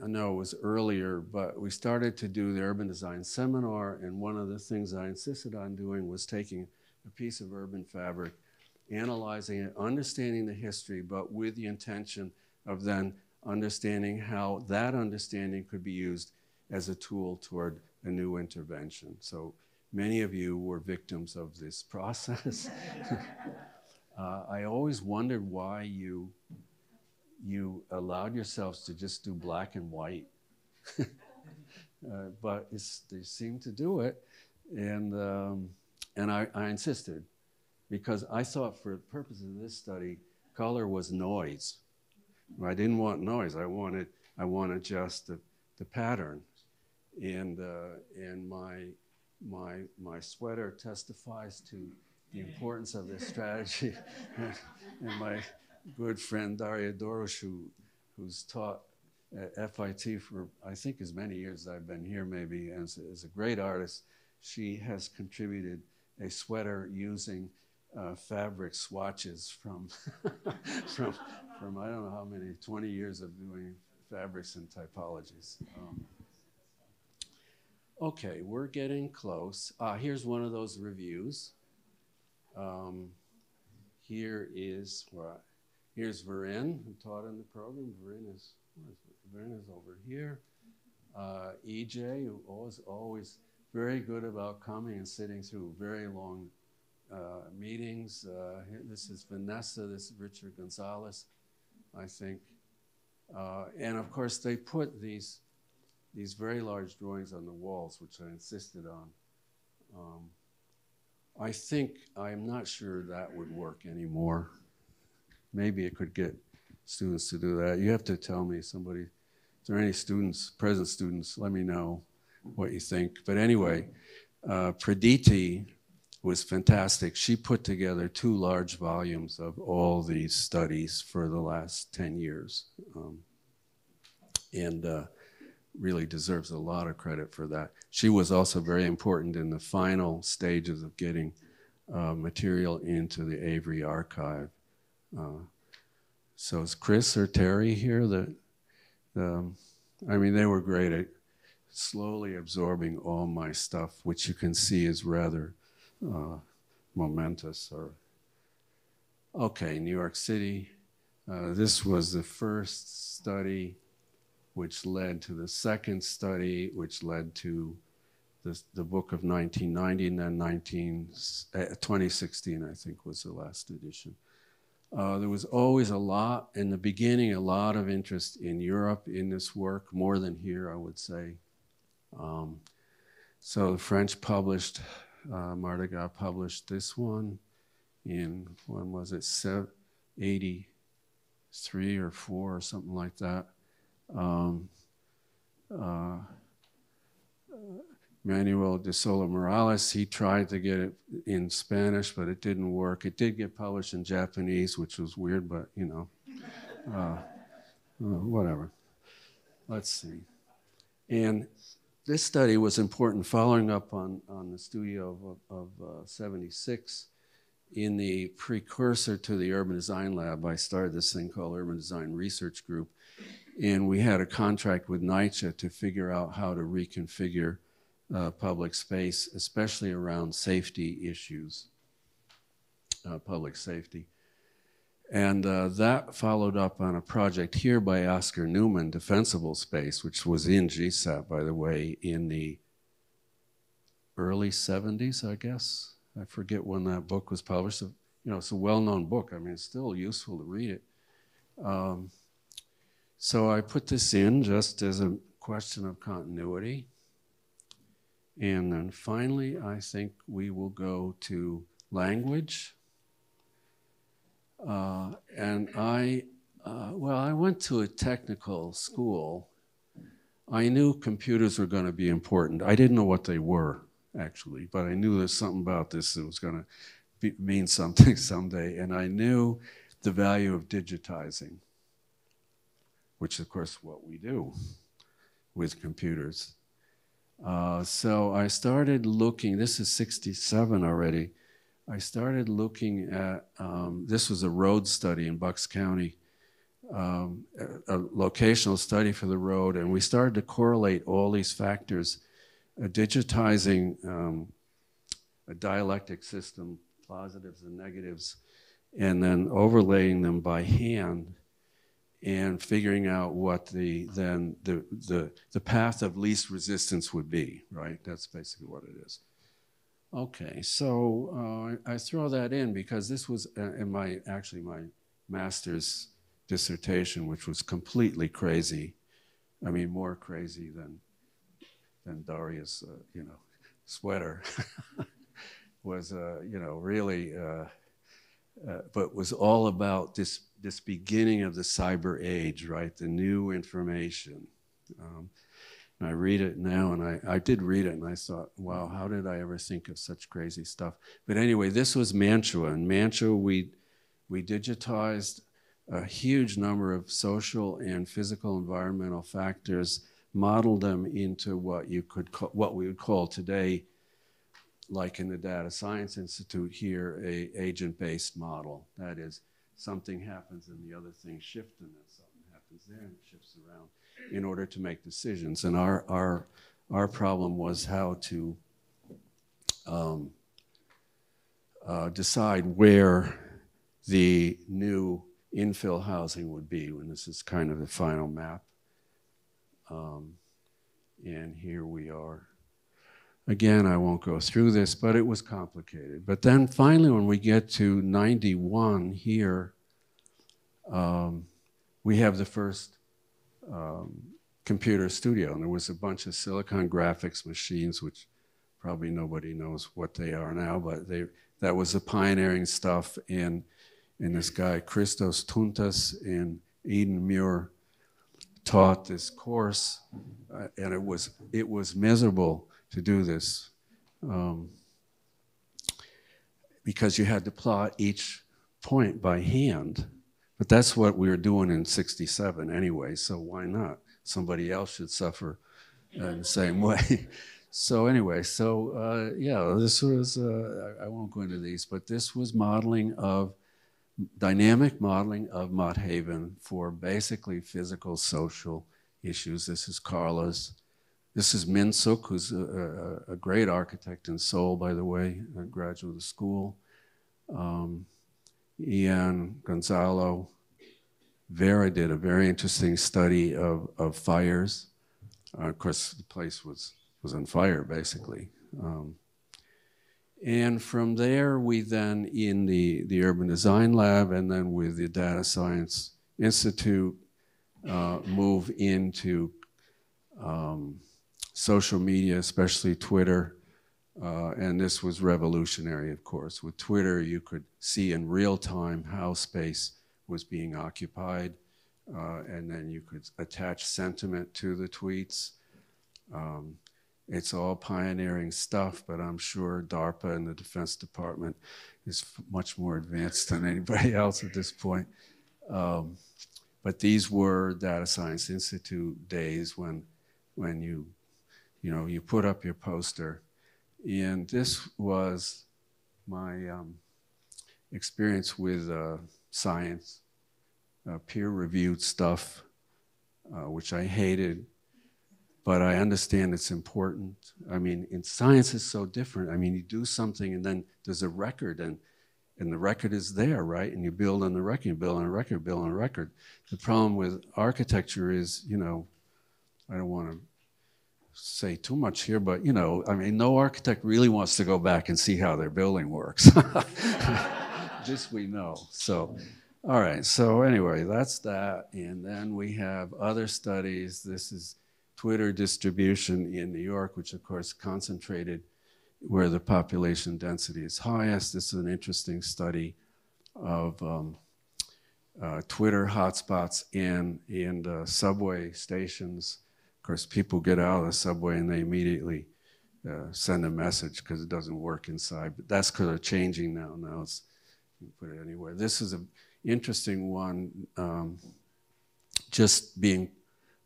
I know it was earlier, but we started to do the urban design seminar, and one of the things I insisted on doing was taking a piece of urban fabric, analyzing it, understanding the history, but with the intention of then understanding how that understanding could be used as a tool toward a new intervention. So many of you were victims of this process. uh, I always wondered why you you allowed yourselves to just do black and white. uh, but they seemed to do it, and um, and I, I insisted because I thought for the purpose of this study, color was noise. I didn't want noise. I wanted I wanted just the, the pattern, and uh, and my my my sweater testifies to the importance of this strategy, and my good friend Daria Dorosh, who, who's taught at FIT for I think as many years as I've been here, maybe, is a great artist. She has contributed a sweater using uh, fabric swatches from from from I don't know how many 20 years of doing fabrics and typologies. Um, okay, we're getting close. Uh, here's one of those reviews. Um, here is what Here's Varen, who taught in the program. Varen is, Varen is over here. Uh, EJ, who was always very good about coming and sitting through very long uh, meetings. Uh, this is Vanessa, this is Richard Gonzalez, I think. Uh, and of course, they put these, these very large drawings on the walls, which I insisted on. Um, I think, I'm not sure that would work anymore maybe it could get students to do that. You have to tell me somebody, if there are any students, present students, let me know what you think. But anyway, uh, Praditi was fantastic. She put together two large volumes of all these studies for the last 10 years. Um, and uh, really deserves a lot of credit for that. She was also very important in the final stages of getting uh, material into the Avery archive. Uh, so is Chris or Terry here that, um, I mean, they were great at slowly absorbing all my stuff, which you can see is rather uh, momentous. Or okay, New York City. Uh, this was the first study, which led to the second study, which led to the, the book of 1990, and then 19, uh, 2016, I think, was the last edition. Uh, there was always a lot, in the beginning, a lot of interest in Europe in this work, more than here, I would say. Um, so the French published, uh, Mardaga published this one in, when was it, 83 or 4 or something like that. Um, uh, Manuel de Sola Morales, he tried to get it in Spanish, but it didn't work. It did get published in Japanese, which was weird, but you know, uh, uh, whatever. Let's see. And this study was important following up on, on the studio of, of uh, 76. In the precursor to the Urban Design Lab, I started this thing called Urban Design Research Group. And we had a contract with NYCHA to figure out how to reconfigure uh, public space, especially around safety issues, uh, public safety. And uh, that followed up on a project here by Oscar Newman, Defensible Space, which was in GSAPP, by the way, in the early 70s, I guess. I forget when that book was published. You know, it's a well-known book. I mean, it's still useful to read it. Um, so I put this in just as a question of continuity. And then finally, I think we will go to language. Uh, and I, uh, well, I went to a technical school. I knew computers were going to be important. I didn't know what they were, actually, but I knew there's something about this that was going to mean something someday. And I knew the value of digitizing, which, of course, what we do with computers. Uh, so I started looking, this is 67 already. I started looking at, um, this was a road study in Bucks County. um, a, a, locational study for the road, and we started to correlate all these factors, uh, digitizing um, a dialectic system, positives and negatives, and then overlaying them by hand and figuring out what the then the the the path of least resistance would be right that's basically what it is okay so uh, I throw that in because this was uh, in my actually my master's dissertation which was completely crazy I mean more crazy than than Daria's uh, you know sweater was uh, you know really uh, uh, but was all about this this beginning of the cyber age, right? The new information. Um, I read it now, and I, I did read it, and I thought, wow, how did I ever think of such crazy stuff? But anyway, this was Mantua. and Mantua, we, we digitized a huge number of social and physical environmental factors, modeled them into what you could call, what we would call today like in the Data Science Institute here, a agent-based model. That is, something happens and the other thing shifts, and then something happens there and it shifts around in order to make decisions. And our our our problem was how to um, uh, decide where the new infill housing would be when this is kind of the final map. Um, and here we are. Again, I won't go through this, but it was complicated. But then finally, when we get to 91 here, um, we have the first um, computer studio. And there was a bunch of Silicon graphics machines, which probably nobody knows what they are now, but they, that was the pioneering stuff. And, and this guy, Christos Tountas in Eden Muir, taught this course, uh, and it was, it was miserable to do this um, because you had to plot each point by hand. But that's what we were doing in 67 anyway, so why not? Somebody else should suffer in the same way. so anyway, so uh, yeah, this was, uh, I won't go into these, but this was modeling of, dynamic modeling of Mott Haven for basically physical, social issues. This is Carla's this is Min Suk, who's a, a, a, great architect in Seoul, by the way, a graduate of the school. Um, Ian Gonzalo Vera did a very interesting study of, of fires. Uh, of course, the place was, was on fire, basically. Um, and from there, we then, in the, the Urban Design Lab and then with the Data Science Institute, uh, move into um, social media, especially Twitter. Uh, and this was revolutionary, of course. With Twitter, you could see in real time how space was being occupied, uh, and then you could attach sentiment to the tweets. Um, it's all pioneering stuff, but I'm sure DARPA and the Defense Department is much more advanced than anybody else at this point. Um, but these were Data Science Institute days when, when you you know, you put up your poster. And this was my um, experience with uh, science, uh, peer reviewed stuff, uh, which I hated, but I understand it's important. I mean, in science is so different. I mean, you do something and then there's a record and and the record is there, right? And you build on the record, you build on a record, build on a record. The problem with architecture is, you know, I don't want to say too much here, but you know, I mean, no architect really wants to go back and see how their building works. Just we know. So, all right. So anyway, that's that. And then we have other studies. This is Twitter distribution in New York, which of course concentrated where the population density is highest. This is an interesting study of um, uh, Twitter hotspots in, in uh, subway stations of course, people get out of the subway and they immediately uh, send a message because it doesn't work inside. But that's because they're changing now. Now it's you put it anywhere. This is an interesting one, um, just being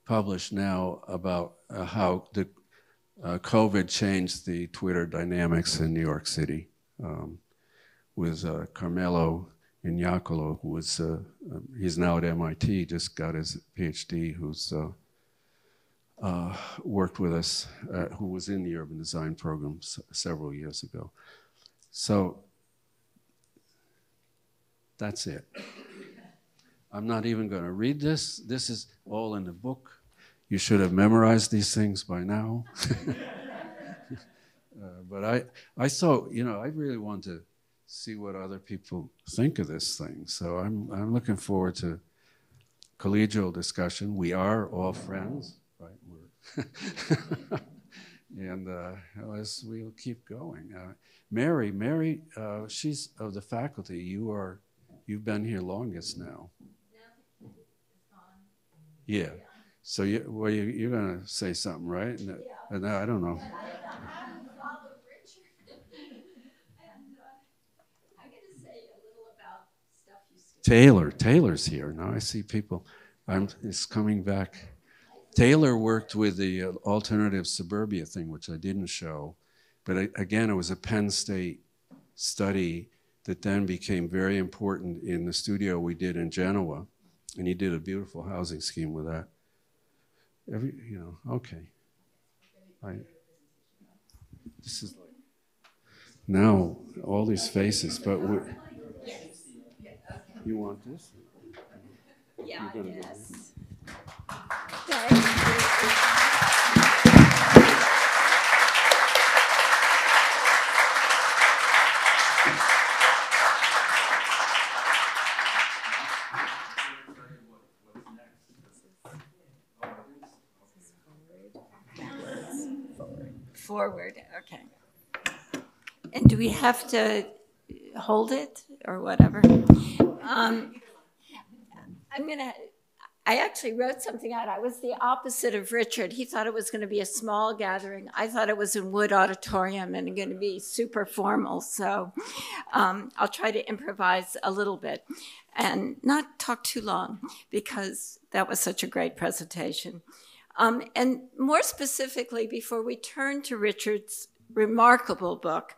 published now about uh, how the uh, COVID changed the Twitter dynamics in New York City. Um, with uh, Carmelo Ignaccolo, who was, uh, um, he's now at MIT, just got his PhD, who's uh, worked with us, uh, who was in the urban design program several years ago. So that's it. I'm not even going to read this. This is all in the book. You should have memorized these things by now. uh, but I, I thought, you know, I really want to see what other people think of this thing. So I'm, I'm looking forward to collegial discussion. We are all friends, and uh, as we'll keep going. Uh, Mary, Mary, uh, she's of the faculty. You are, you've been here longest now. Yeah. So you, well, you, are going to say something, right? No, yeah. no, I don't know. Taylor, Taylor's here. Now I see people. I'm, it's coming back. Taylor worked with the uh, alternative suburbia thing, which I didn't show. But I, again, it was a Penn State study that then became very important in the studio we did in Genoa and he did a beautiful housing scheme with that. Every, you know, okay. I, this is like now all these faces, but you want this? Yeah, yes. Forward. Okay. And do we have to hold it or whatever? Um, I'm going to. I actually wrote something out. I was the opposite of Richard. He thought it was going to be a small gathering. I thought it was in Wood Auditorium and going to be super formal. So um, I'll try to improvise a little bit and not talk too long because that was such a great presentation. Um, and more specifically, before we turn to Richard's remarkable book,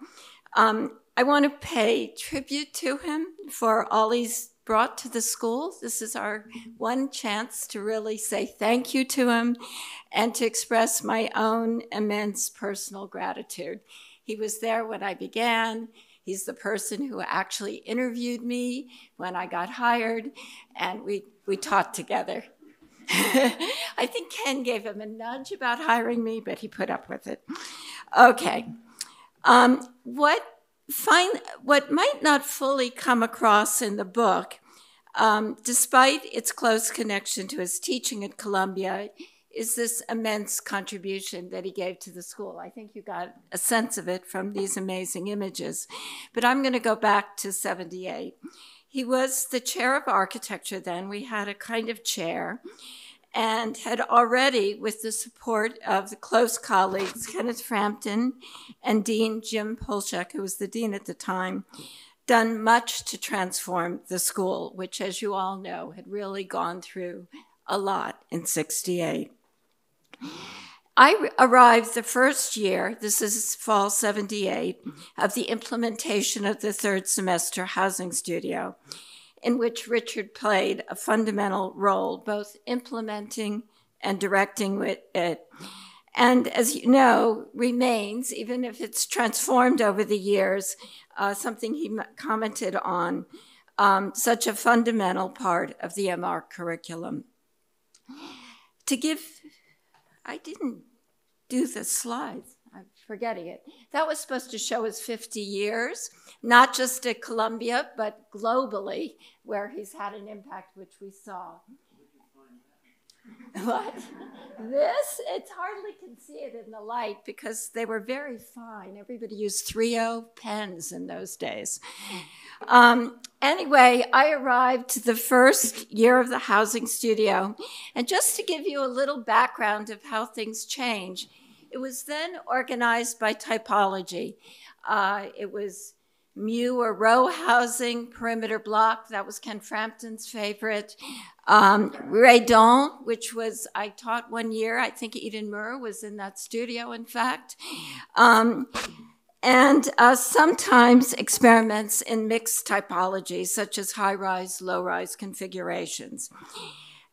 um, I want to pay tribute to him for all he's brought to the school. This is our one chance to really say thank you to him and to express my own immense personal gratitude. He was there when I began. He's the person who actually interviewed me when I got hired, and we, we taught together. I think Ken gave him a nudge about hiring me, but he put up with it. Okay. Um, what find what might not fully come across in the book, um, despite its close connection to his teaching at Columbia, is this immense contribution that he gave to the school. I think you got a sense of it from these amazing images. But I'm going to go back to 78. He was the chair of architecture then. We had a kind of chair and had already, with the support of the close colleagues, Kenneth Frampton and Dean Jim Polshek, who was the dean at the time, done much to transform the school, which, as you all know, had really gone through a lot in 68. I arrived the first year, this is fall 78, of the implementation of the third semester housing studio, in which Richard played a fundamental role, both implementing and directing it. And as you know, remains, even if it's transformed over the years, uh, something he commented on, um, such a fundamental part of the M.Arch curriculum. To give, I didn't do the slides. Forgetting it. That was supposed to show his 50 years, not just at Columbia, but globally, where he's had an impact, which we saw. what? this? It's hardly can see it in the light because they were very fine. Everybody used 3 pens in those days. Um, anyway, I arrived the first year of the housing studio. And just to give you a little background of how things change, it was then organized by typology. Uh, it was mews or row housing, perimeter block. That was Ken Frampton's favorite. Um, Radburn, which was, I taught one year. I think Eden Murr was in that studio, in fact. Um, and uh, sometimes experiments in mixed typologies, such as high rise, low rise configurations.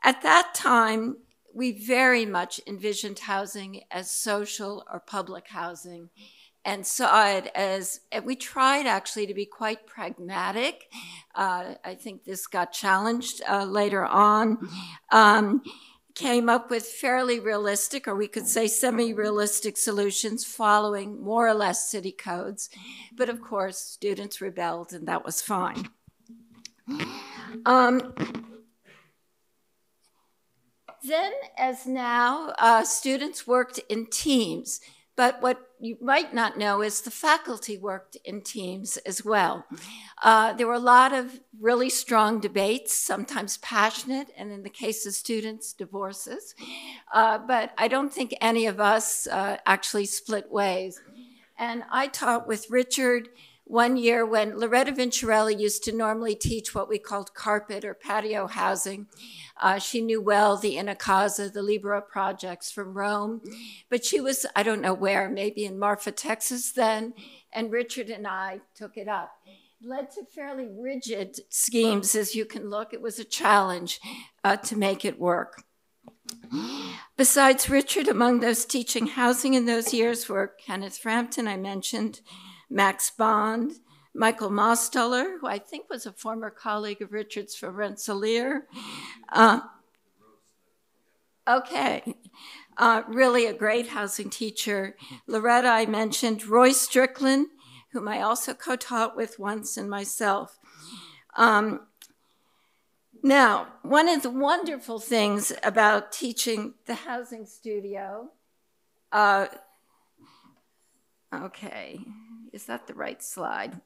At that time, we very much envisioned housing as social or public housing and saw it as we tried actually to be quite pragmatic. Uh, I think this got challenged uh, later on. Um, came up with fairly realistic, or we could say semi realistic solutions following more or less city codes. But of course, students rebelled, and that was fine. Um, then, as now, uh, students worked in teams. But what you might not know is the faculty worked in teams as well. Uh, there were a lot of really strong debates, sometimes passionate, and in the case of students, divorces. Uh, but I don't think any of us uh, actually split ways. And I taught with Richard one year when Lauretta Vinciarelli used to normally teach what we called carpet or patio housing. Uh, she knew well the INA-Casa, the Libera projects from Rome, but she was, I don't know where, maybe in Marfa, Texas then, and Richard and I took it up. It led to fairly rigid schemes, as you can look. It was a challenge uh, to make it work. Besides Richard, among those teaching housing in those years were Kenneth Frampton, I mentioned, Max Bond, Michael Mostoller, who I think was a former colleague of Richard's for Rensselaer. Uh, okay. Uh, really a great housing teacher. Lauretta, I mentioned, Roy Strickland, whom I also co taught with once, and myself. Um, now, one of the wonderful things about teaching the housing studio, uh, okay, is that the right slide?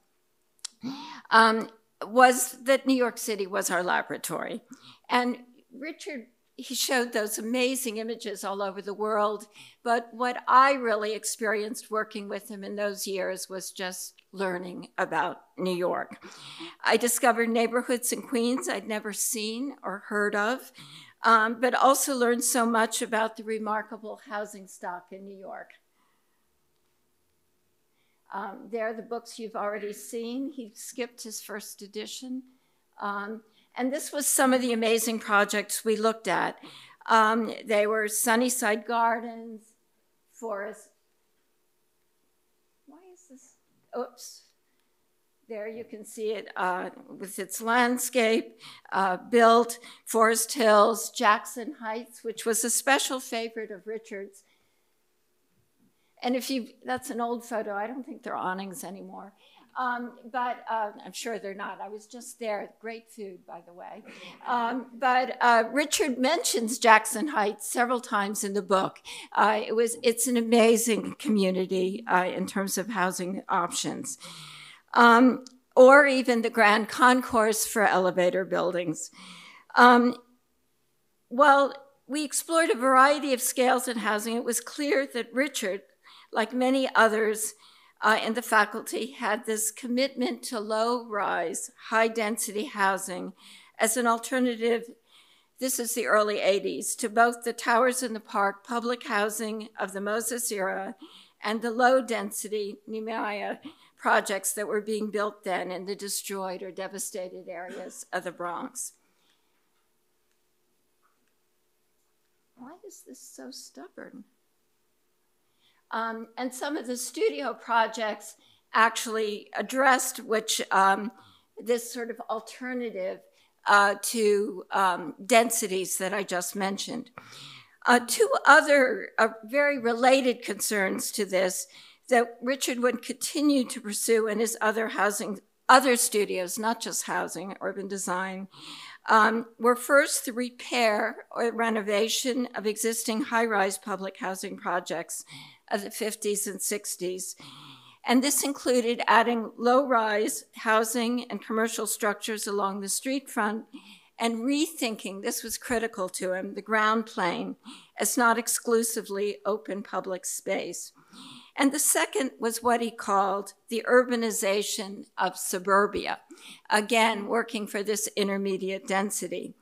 Um, was that New York City was our laboratory. And Richard, he showed those amazing images all over the world. But what I really experienced working with him in those years was just learning about New York. I discovered neighborhoods in Queens I'd never seen or heard of, um, but also learned so much about the remarkable housing stock in New York. Um, they're the books you've already seen. He skipped his first edition. Um, and this was some of the amazing projects we looked at. Um, they were Sunnyside Gardens, Forest. Why is this? Oops. There you can see it uh, with its landscape, uh, built, Forest Hills, Jackson Heights, which was a special favorite of Richard's and if you, that's an old photo. I don't think they're awnings anymore. Um, but uh, I'm sure they're not. I was just there. Great food, by the way. Um, but uh, Richard mentions Jackson Heights several times in the book. Uh, it was, it's an amazing community uh, in terms of housing options. Um, or even the Grand Concourse for elevator buildings. Um, well, we explored a variety of scales in housing. It was clear that Richard like many others uh, in the faculty, had this commitment to low rise, high density housing as an alternative. This is the early 80s to both the towers in the park, public housing of the Moses era, and the low density Nehemiah projects that were being built then in the destroyed or devastated areas of the Bronx. Why is this so stubborn? Um, and some of the studio projects actually addressed which um, this sort of alternative uh, to um, densities that I just mentioned. Uh, two other uh, very related concerns to this that Richard would continue to pursue in his other housing, other studios, not just housing, urban design, um, were first the repair or renovation of existing high-rise public housing projects of the 50s and 60s. And this included adding low rise housing and commercial structures along the street front and rethinking, this was critical to him, the ground plane as not exclusively open public space. And the second was what he called the urbanization of suburbia, again, working for this intermediate density.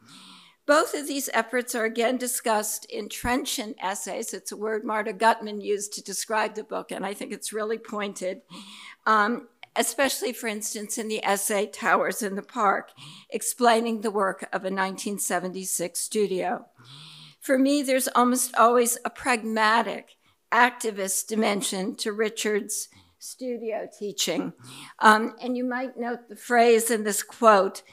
Both of these efforts are again discussed in trenchant essays. It's a word Marta Gutman used to describe the book, and I think it's really pointed. Um, especially, for instance, in the essay Towers in the Park, explaining the work of a 1976 studio. For me, there's almost always a pragmatic, activist dimension to Richard's studio teaching. Um, and you might note the phrase in this quote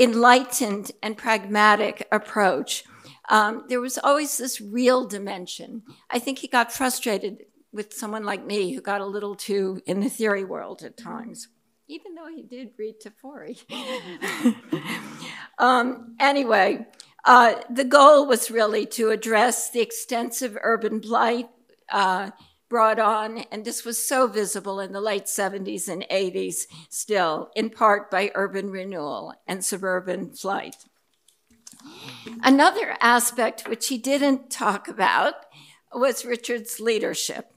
enlightened and pragmatic approach. Um, there was always this real dimension. I think he got frustrated with someone like me who got a little too in the theory world at times, even though he did read Tafuri. um, anyway, uh, the goal was really to address the extensive urban blight uh, brought on, and this was so visible in the late 70s and 80s still, in part by urban renewal and suburban flight. Another aspect which he didn't talk about was Richard's leadership.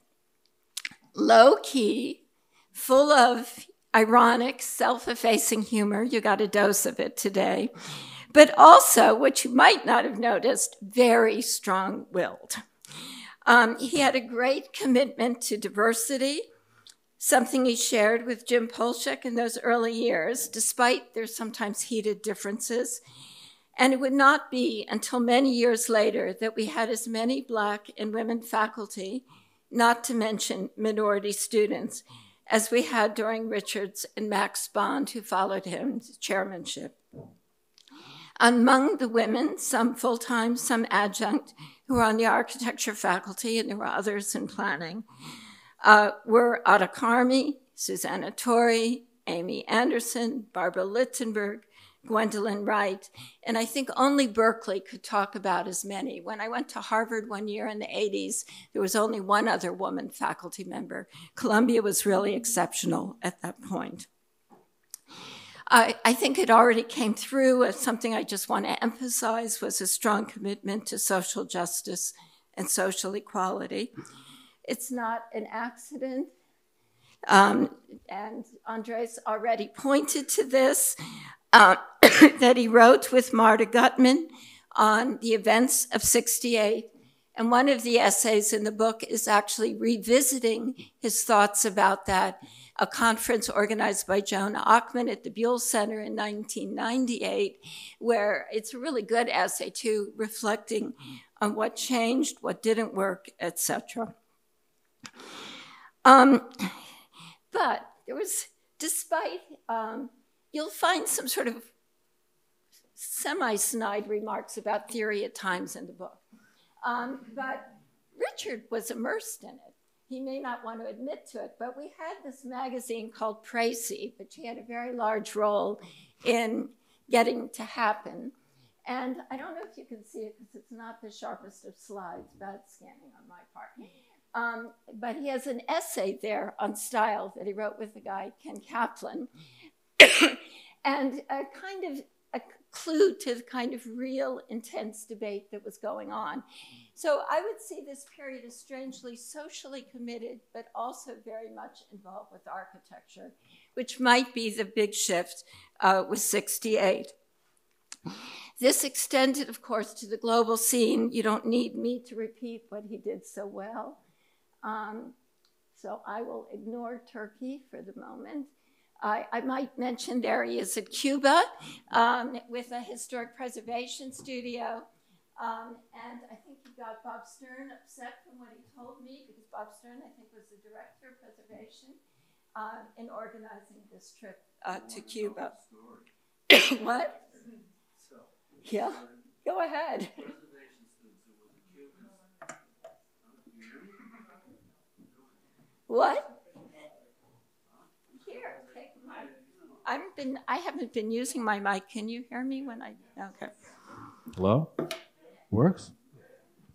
Low key, full of ironic, self effacing humor. You got a dose of it today. But also, what you might not have noticed, very strong willed. Um, he had a great commitment to diversity, something he shared with Jim Polshek in those early years, despite their sometimes heated differences. And it would not be until many years later that we had as many Black and women faculty, not to mention minority students, as we had during Richard's and Max Bond, who followed him to chairmanship. Among the women, some full time, some adjunct, who were on the architecture faculty, and there were others in planning, uh, were Ada Karmi, Susana Torre, Amy Anderson, Barbara Littenberg, Gwendolyn Wright, and I think only Berkeley could talk about as many. When I went to Harvard one year in the 80s, there was only one other woman faculty member. Columbia was really exceptional at that point. I, I think it already came through as something I just want to emphasize was a strong commitment to social justice and social equality. It's not an accident. Um, and Andres already pointed to this, uh, that he wrote with Marta Gutman on the events of 68. And one of the essays in the book is actually revisiting his thoughts about that a conference organized by Joan Ockman at the Buell Center in 1998, where it's a really good essay too, reflecting on what changed, what didn't work, etc. Um, but there was, despite, um, you'll find some sort of semi-snide remarks about theory at times in the book. Um, but Richard was immersed in it he may not want to admit to it, but we had this magazine called Précis, which he had a very large role in getting to happen. And I don't know if you can see it because it's not the sharpest of slides, bad scanning on my part. Um, but he has an essay there on style that he wrote with the guy, Ken Kaplan, and a kind of clue to the kind of real intense debate that was going on. So I would see this period as strangely socially committed, but also very much involved with architecture, which might be the big shift uh, with 68. This extended, of course, to the global scene. You don't need me to repeat what he did so well. Um, so I will ignore Turkey for the moment. I, I might mention there he is at Cuba um, with a historic preservation studio. Um, and I think he got Bob Stern upset from what he told me because Bob Stern, I think, was the director of preservation uh, in organizing this trip uh, to Cuba. what? Yeah, go ahead. What? Here, take my. I've been. I haven't been using my mic. Can you hear me when I? Okay. Hello. Works.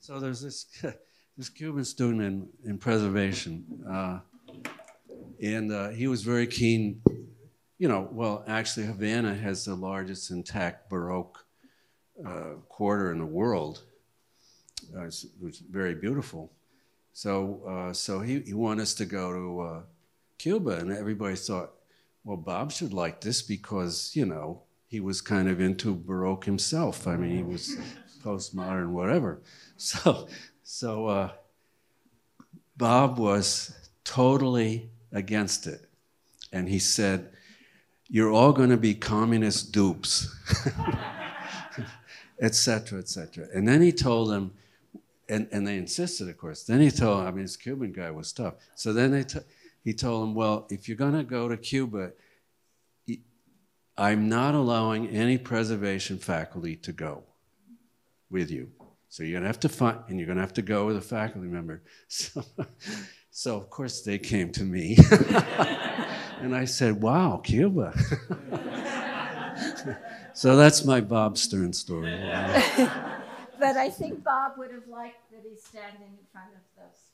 So there's this this Cuban student in in preservation, uh, and uh, he was very keen. You know, well, actually, Havana has the largest intact Baroque uh, quarter in the world, uh, which is very beautiful. So, uh, so he, he wanted us to go to uh, Cuba, and everybody thought, well, Bob should like this because you know he was kind of into Baroque himself. I mean, he was postmodern, whatever. So, so uh, Bob was totally against it. And he said, You're all going to be communist dupes, etc., etc. And then he told them, and, and they insisted, of course. Then he told, I mean, this Cuban guy was tough. So then they t- he told him, Well, if you're going to go to Cuba, I'm not allowing any preservation faculty to go with you. So you're gonna have to find, and you're gonna have to go with a faculty member. So, so of course they came to me, and I said, "Wow, Cuba." so that's my Bob Stern story. but I think Bob would have liked that he's standing in front of those.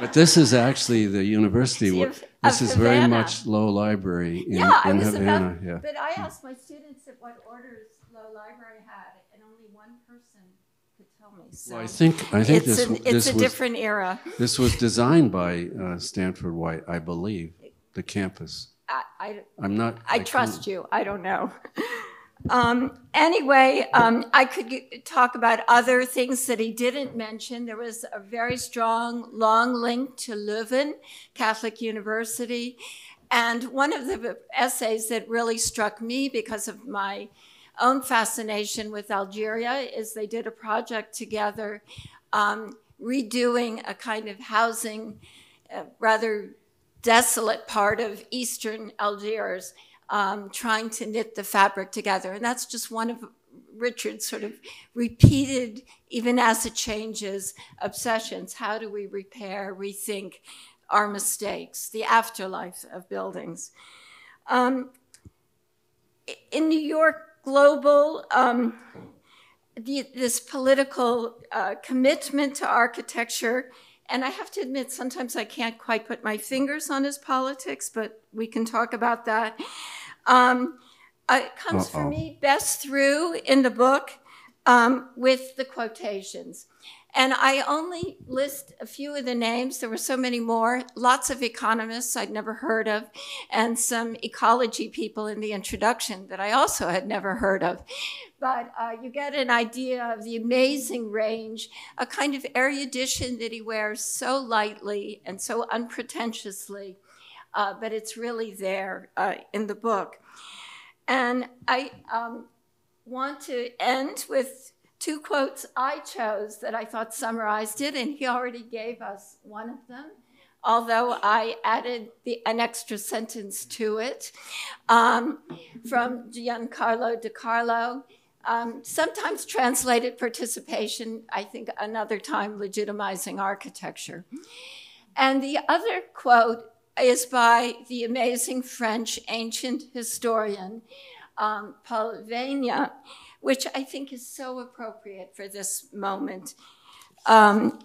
But this is actually the university. Of, this of is Havana. very much Low Library in, yeah, I in was Havana. about, yeah. But I asked my students at what orders Low Library had, and only one person could tell me. So Well, I think I think it's this an, this it's a was different era. this was designed by uh, Stanford White, I believe, the campus. I, I, I'm not. I trust you. I don't know. Um, anyway, um, I could talk about other things that he didn't mention. There was a very strong, long link to Leuven, Catholic University. And one of the essays that really struck me because of my own fascination with Algeria is they did a project together um, redoing a kind of housing, uh, rather desolate part of eastern Algiers um, trying to knit the fabric together. And that's just one of Richard's sort of repeated, even as it changes, obsessions. How do we repair, rethink our mistakes, the afterlife of buildings? Um, in New York Global, um, the, this political uh, commitment to architecture and I have to admit, sometimes I can't quite put my fingers on his politics, but we can talk about that. Um, uh, it comes for Uh-oh. me best through in the book um, with the quotations. And I only list a few of the names. There were so many more. Lots of economists I'd never heard of, and some ecology people in the introduction that I also had never heard of. But uh, you get an idea of the amazing range, a kind of erudition that he wears so lightly and so unpretentiously, uh, but it's really there uh, in the book. And I um, want to end with two quotes I chose that I thought summarized it, and he already gave us one of them, although I added the, an extra sentence to it um, from Giancarlo De Carlo. Um, sometimes translated participation, I think another time legitimizing architecture. And the other quote is by the amazing French ancient historian um, Paul Veyne, which I think is so appropriate for this moment. Um,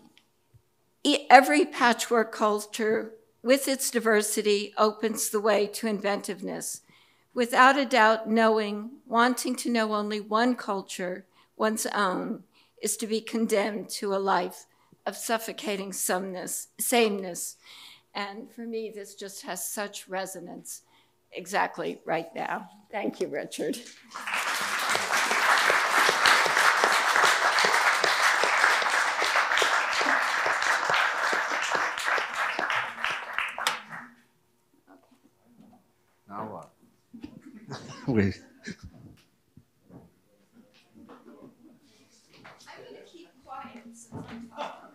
every patchwork culture, with its diversity, opens the way to inventiveness. Without a doubt, knowing, wanting to know only one culture, one's own, is to be condemned to a life of suffocating someness, sameness. And for me, this just has such resonance exactly right now. Thank you, Richard. Now what? Wait. I'm going to keep quiet since I'm talking.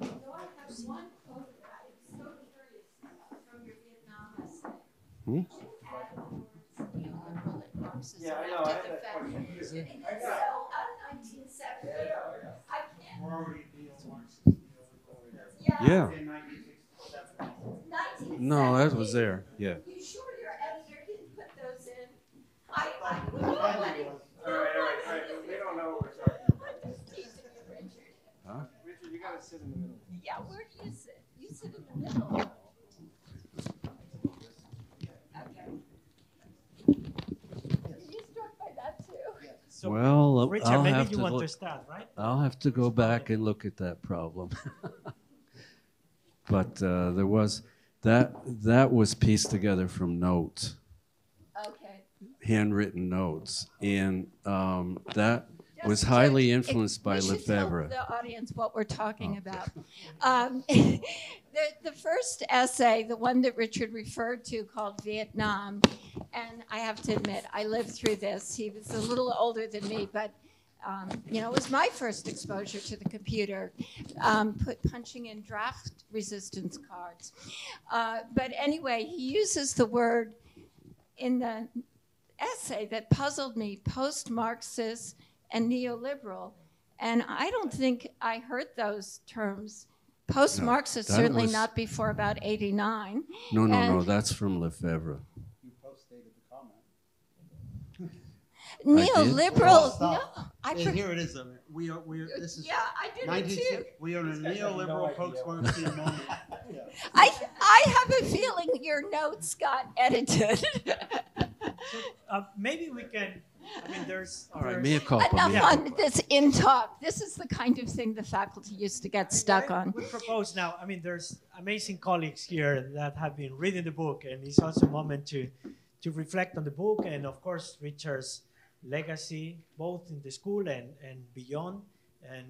Though I have one quote that I'm so curious about from your Vietnam essay. Hmm? Did you add the words neoliberal Yeah, I know, I had that question. It's so un-1970. I can't. Yeah. Yeah. No, that was there. Yeah. You sure your editor didn't put those in? I, I, nobody. All right, all right, all right. They don't know what we're talking I'm just teasing you, Richard. Huh? Richard, you gotta sit in the middle. Yeah, where do you sit? You sit in the middle. Okay. Were you struck by that too? So, Well, Richard, I'll maybe have you to want look, to right? I'll have to go back and look at that problem. but uh, there was that that was pieced together from notes. Okay. handwritten notes, and um, that was highly influenced by we should tell Lefebvre. The audience what we're Oh, talking about. Um, the, the first essay, the one that Richard referred to called Vietnam, and I have to admit, I lived through this. He was a little older than me, but um, you know, it was my first exposure to the computer, um, put punching in draft resistance cards. Uh, but anyway, he uses the word in the essay that puzzled me post Marxist and neoliberal. And I don't think I heard those terms post Marxist, that certainly was- not before about 89. No, no, no, that's from Lefebvre. You postdated the comment. Neoliberal, no. I And for- here it is. uh, We are, we are, this is yeah, I did it 19, too. we are in a neoliberal post-Marxian moment. Yeah. I, I have a feeling your notes got edited. Uh, maybe we can. I mean, there's. All right, there's- mea culpa. Enough mea on culpa. this in talk. This is the kind of thing the faculty used to get stuck I on. would propose now. I mean, there's amazing colleagues here that have been reading the book, and it's also a moment to to reflect on the book and, of course, Richard's legacy, both in the school and, and beyond, and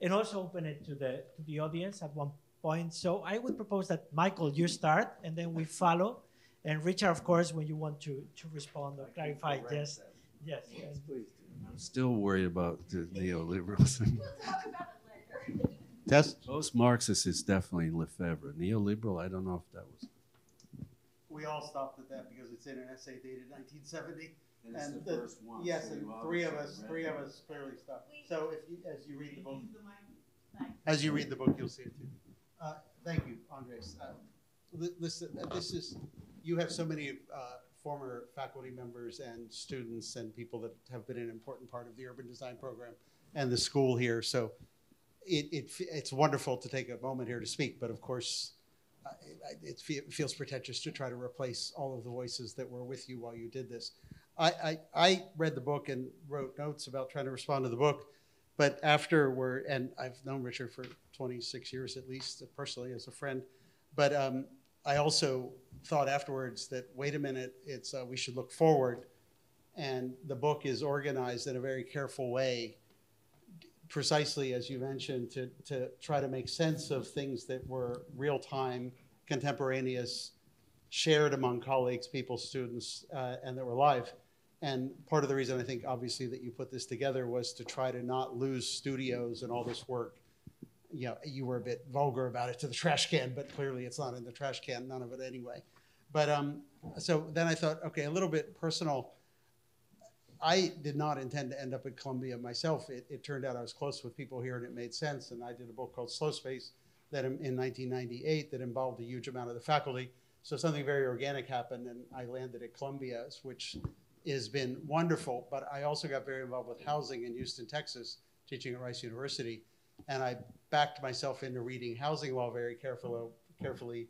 and also open it to the to the audience at one point. So I would propose that Michael, you start, and then we follow, and Richard, of course, when you want to to respond or clarify, yes, yes, yes. Please. I'm still worried about the neoliberals. Test? Post Marxist is definitely Lefebvre. Neoliberal, I don't know if that was. We all stopped at that because it's in an essay dated 1970. And it's the the- first one, Yes, so and three of us, three of us clearly stopped. So if you, as you read the book, as you read the book, you'll see it too. Uh, Thank you, Andres. Uh, Listen, uh, this is, you have so many uh, former faculty members and students and people that have been an important part of the urban design program and the school here. So it, it, it's wonderful to take a moment here to speak, but of course, I- it it feels pretentious to try to replace all of the voices that were with you while you did this. I, I, I read the book and wrote notes about trying to respond to the book, but after we're, and I've known Richard for 26 years at least, personally as a friend, but um, I also thought afterwards that, wait a minute, it's, uh, we should look forward. And the book is organized in a very careful way precisely as you mentioned, to, to try to make sense of things that were real time, contemporaneous, shared among colleagues, people, students, uh, and that were live. And part of the reason I think, obviously, that you put this together was to try to not lose studios and all this work. You know, you were a bit vulgar about it to the trash can, but clearly it's not in the trash can, none of it anyway. But um, so then I thought, okay, a little bit personal. I did not intend to end up at Columbia myself. It, it turned out I was close with people here and it made sense. And I did a book called Slow Space that in, in 1998 that involved a huge amount of the faculty. So something very organic happened and I landed at Columbia, which has been wonderful. But I also got very involved with housing in Houston, Texas, teaching at Rice University. And I backed myself into reading housing law very carefully, carefully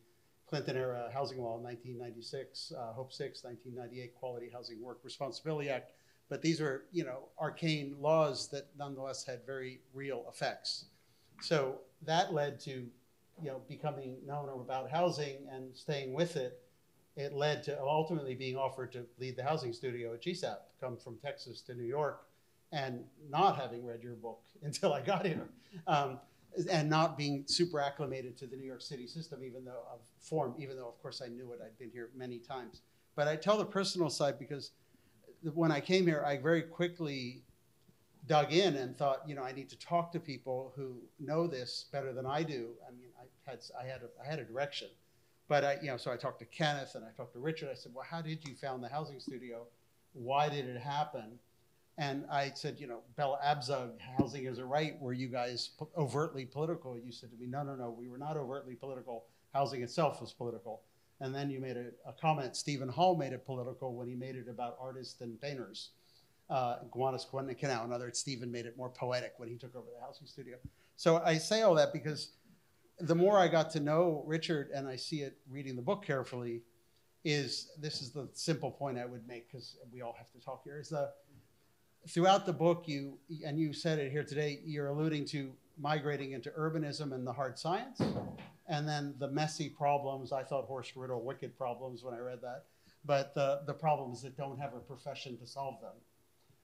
Clinton era housing law, 1996, uh, Hope 6, 1998, Quality Housing Work Responsibility Act. But these were, you know, arcane laws that nonetheless had very real effects. So that led to, you know, becoming known about housing and staying with it. It led to ultimately being offered to lead the housing studio at GSAPP, come from Texas to New York, and not having read your book until I got here. Um, and not being super acclimated to the New York City system, even though of form, even though of course I knew it, I'd been here many times. But I tell the personal side because when I came here, I very quickly dug in and thought, you know, I need to talk to people who know this better than I do. I mean, I had I had a, I had a direction, but I, you know, so I talked to Kenneth and I talked to Richard. I said, well, how did you found the housing studio? Why did it happen? And I said, you know, Bella Abzug, housing is a right. Were you guys overtly political? You said to me, no, no, no, we were not overtly political. Housing itself was political. And then you made a, a comment. Steven Holl made it political when he made it about artists and painters. Uh. In other words, Stephen made it more poetic when he took over the housing studio. So I say all that because the more I got to know Richard and I see it reading the book carefully, is this is the simple point I would make because we all have to talk here. Is the throughout the book you and you said it here today, you're alluding to migrating into urbanism and the hard science, and then the messy problems. I thought Horst Rittel wicked problems when I read that, but the, the problems that don't have a profession to solve them.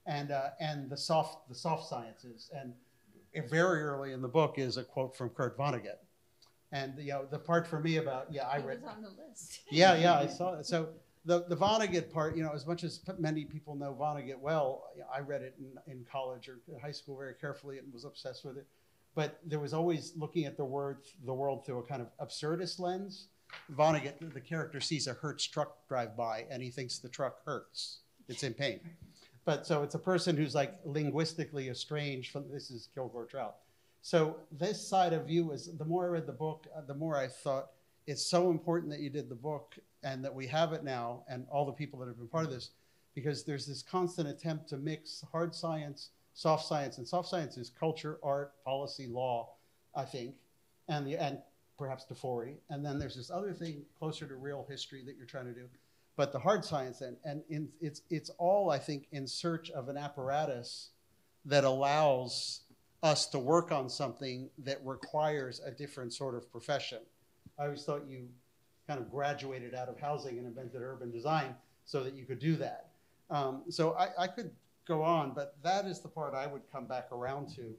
And, uh, and the soft, the soft sciences. And very early in the book is a quote from Kurt Vonnegut. And, you know, the part for me about, yeah, I It read. was on the list. Yeah, yeah, I saw it. So the, the Vonnegut part, you know, as much as many people know Vonnegut well, I read it in, in college or high school very carefully and was obsessed with it. But there was always looking at the word, the world through a kind of absurdist lens. Vonnegut, the character sees a Hertz truck drive by and he thinks the truck hurts. It's in pain. But so it's a person who's like linguistically estranged from this is Kilgore Trout. So this side of you is the more I read the book, uh, the more I thought it's so important that you did the book and that we have it now and all the people that have been part of this because there's this constant attempt to mix hard science, soft science, and soft science is culture, art, policy, law, I think, and the and perhaps Tafuri. And then there's this other thing closer to real history that you're trying to do. But the hard science and, and in, it's it's all I think in search of an apparatus that allows us to work on something that requires a different sort of profession. I always thought you kind of graduated out of housing and invented urban design so that you could do that. Um, so I, I could go on, but that is the part I would come back around to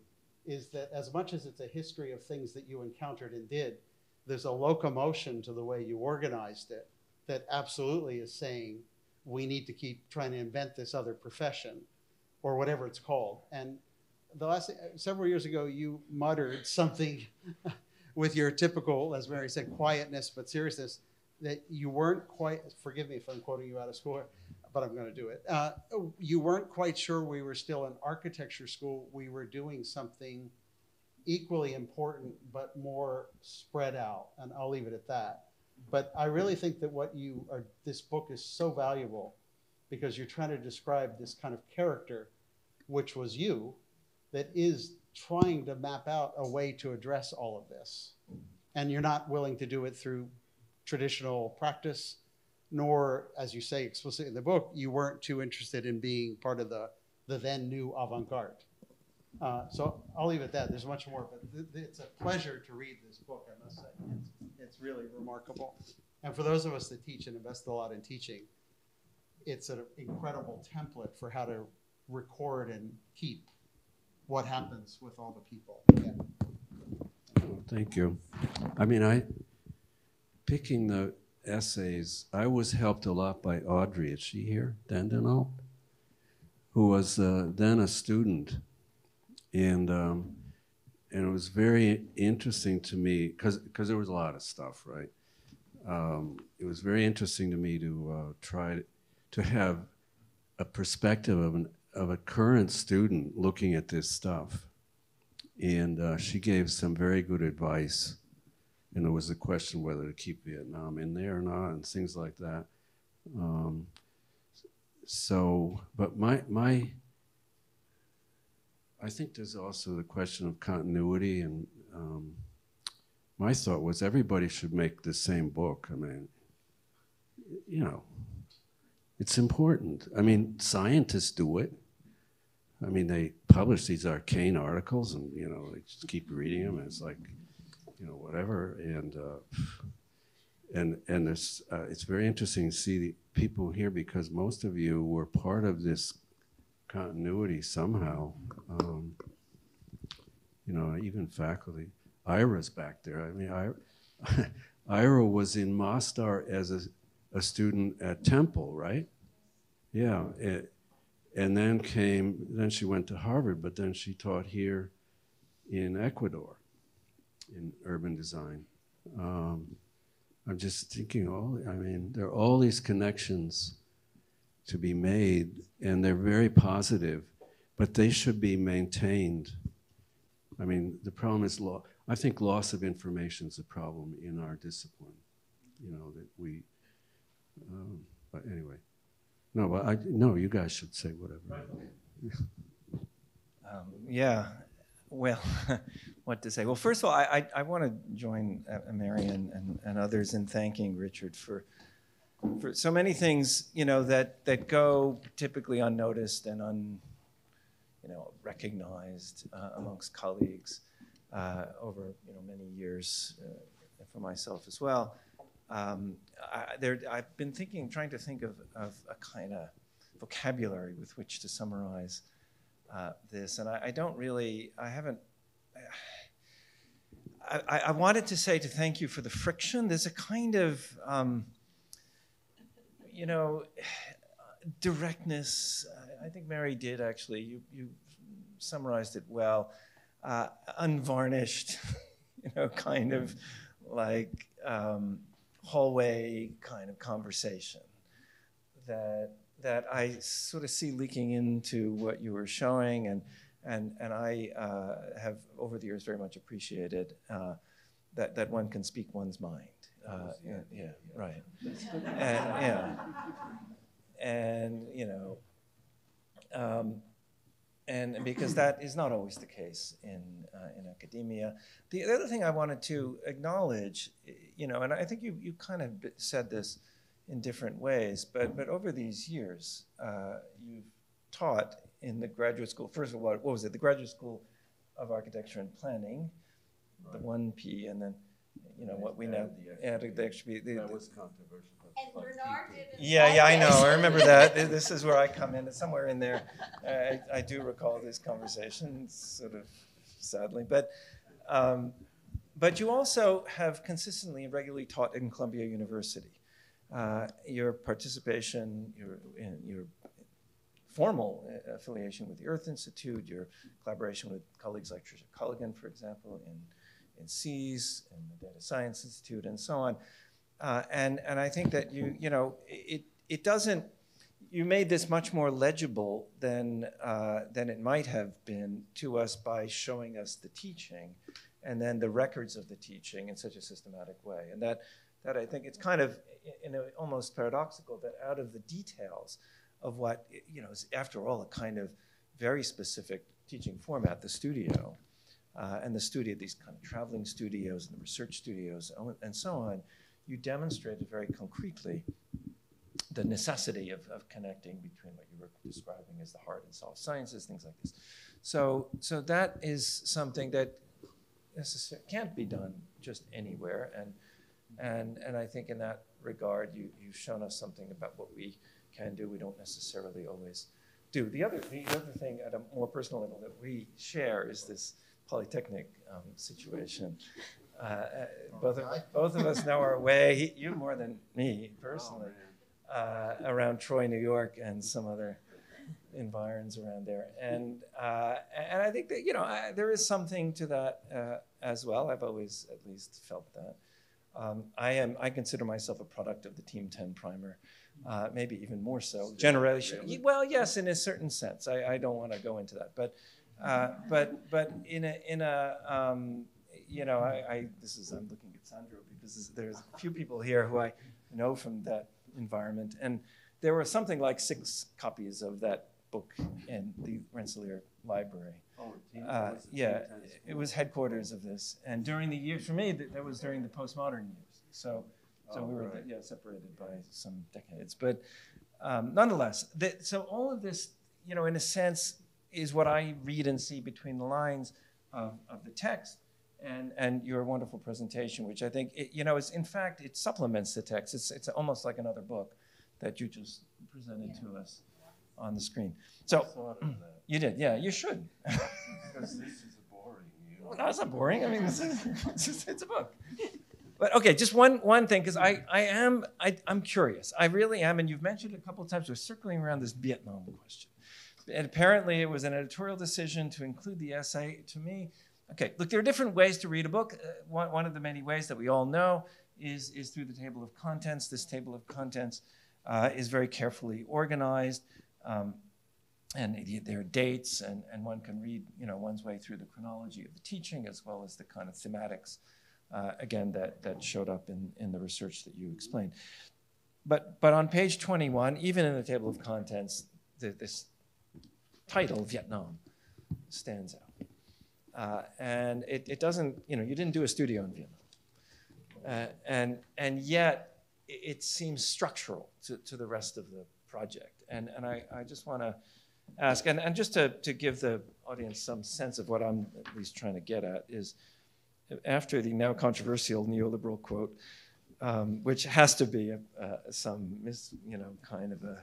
is that as much as it's a history of things that you encountered and did, there's a locomotion to the way you organized it that absolutely is saying we need to keep trying to invent this other profession or whatever it's called. And the last several years ago, you muttered something with your typical, as Mary said, quietness but seriousness that you weren't quite. Forgive me if I'm quoting you out of school, but I'm going to do it. Uh, you weren't quite sure we were still in architecture school. We were doing something equally important but more spread out, and I'll leave it at that. But I really think that what you are, this book is so valuable because you're trying to describe this kind of character, which was you, that is trying to map out a way to address all of this. And you're not willing to do it through traditional practice, nor, as you say explicitly in the book, you weren't too interested in being part of the, the then new avant garde. Uh, so I'll leave it at that. There's much more, but th- th- it's a pleasure to read this book, I must say. It's, it's really remarkable. And for those of us that teach and invest a lot in teaching, it's an incredible template for how to record and keep what happens with all the people. Yeah. Thank you. I mean, I, picking the essays, I was helped a lot by Audrey, is she here, Dandino? Who was uh, then a student. And, um, and it was very interesting to me, because there was a lot of stuff, right? Um, it was very interesting to me to uh, try to have a perspective of, an, of a current student looking at this stuff and uh, she gave some very good advice. And there was a question whether to keep Vietnam in there or not, and things like that. Um, so, but my my, I think there's also the question of continuity, and um, my thought was everybody should make the same book. I mean, you know, it's important. I mean, scientists do it. I mean, they publish these arcane articles, and you know, they just keep reading them, and it's like, you know, whatever. And uh, and and it's uh, it's very interesting to see the people here because most of you were part of this continuity somehow. Um, you know, even faculty. Ira's back there. I mean, Ira was in Mostar as a, a student at Temple, right? Yeah. It, and then came, then she went to Harvard, but then she taught here in Ecuador in urban design. Um, I'm just thinking, all, I mean, there are all these connections to be made, and they're very positive, but they should be maintained. I mean, the problem is, lo- I think loss of information is a problem in our discipline, you know, that we, um, but anyway. No, but I, no, you guys should say whatever. Um, yeah, well, what to say? Well, first of all, I, I, I want to join uh, Marion and, and others in thanking Richard for for so many things, you know, that that go typically unnoticed and un, you know, recognized uh, amongst colleagues uh, over you know many years, uh, for myself as well. Um, I, there, I've been thinking, trying to think of, of a kind of vocabulary with which to summarize uh, this, and I, I, don't really, I haven't. I, I, wanted to say to thank you for the friction. There's a kind of, um, you know, directness. I think Mary did actually. You, you summarized it well. Uh, unvarnished, you know, kind of like um, hallway kind of conversation that that I sort of see leaking into what you were showing, and and and I uh, have over the years very much appreciated uh, that that one can speak one's mind. Uh, yeah, yeah, right. and, yeah, and you know, um, and because that is not always the case in uh, in academia. The other thing I wanted to acknowledge, you know, and I think you you kind of said this in different ways. But, but over these years, uh, you've taught in the graduate school, first of all, what was it? The Graduate School of Architecture and Planning, right. the 1P, and then, you know, what we now added the extra The, that was controversial. And Bernard Yeah, yeah, I know. I remember that. this is where I come in. It's somewhere in there. I, I do recall this conversation, sort of sadly. But, um, but you also have consistently and regularly taught in Columbia University uh, your participation, your, your formal uh, affiliation with the Earth Institute, your collaboration with colleagues like Tricia Culligan, for example, in, in SEAS, and the Data Science Institute, and so on. Uh, and, and I think that you, you know, it, it doesn't, you made this much more legible than, uh, than it might have been to us by showing us the teaching and then the records of the teaching in such a systematic way. And that, that I think it's kind of in a, almost paradoxical that out of the details of what you know is after all a kind of very specific teaching format, the studio, uh, and the studio, these kind of traveling studios and the research studios and so on, you demonstrated very concretely the necessity of, of connecting between what you were describing as the hard and soft sciences, things like this. So, so that is something that can't be done just anywhere, and and, and I think in that regard, you, you've shown us something about what we can do. We don't necessarily always do. The other, the other thing at a more personal level that we share is this Polytechnic um, situation. Uh, uh both, of, both of us know our way, he, you more than me personally, uh, around Troy, New York, and some other environs around there. And, uh, and I think that, you know, I, there is something to that uh, as well. I've always at least felt that. Um, I am. I consider myself a product of the Team 10 primer, uh, maybe even more so. Generation. Really? Well, yes, in a certain sense. I, I don't want to go into that, but uh, but but in a in a um, you know, I, I, this is I'm looking at Sandro because there's a few people here who I know from that environment, and there were something like six copies of that book in the Rensselaer Library. Oh, uh, yeah, it was headquarters of this, and during the years for me, that was during the postmodern years. So, so oh, we were right. yeah separated by some decades, but um, nonetheless, the, so all of this, you know, in a sense, is what I read and see between the lines of, of the text. And, and your wonderful presentation, which I think, it, you know, is in fact, it supplements the text. It's, it's almost like another book that you just presented yeah. to us on the screen. So you did, yeah. You should. because this is boring. You know? well, no, it's not boring. I mean, it's, it's, it's a book. But okay, just one one thing, because I, I am I, I'm curious. I really am, and you've mentioned it a couple of times. We're circling around this Vietnam question, and apparently it was an editorial decision to include the essay. To me, okay, look, there are different ways to read a book. Uh, one, one of the many ways that we all know is is through the table of contents. This table of contents uh, is very carefully organized. Um, and there are dates, and, and one can read, you know, one's way through the chronology of the teaching as well as the kind of thematics, uh, again, that, that showed up in, in the research that you explained. But, but on page 21, even in the table of contents, the, this title, Vietnam, stands out. Uh, and it, it doesn't, you know, you didn't do a studio in Vienna. Uh, and, and yet, it, it seems structural to, to the rest of the project. And, and I, I just want to ask, and, and just to, to give the audience some sense of what I'm at least trying to get at, is after the now controversial neoliberal quote, um, which has to be a, uh, some mis, you know, kind of a,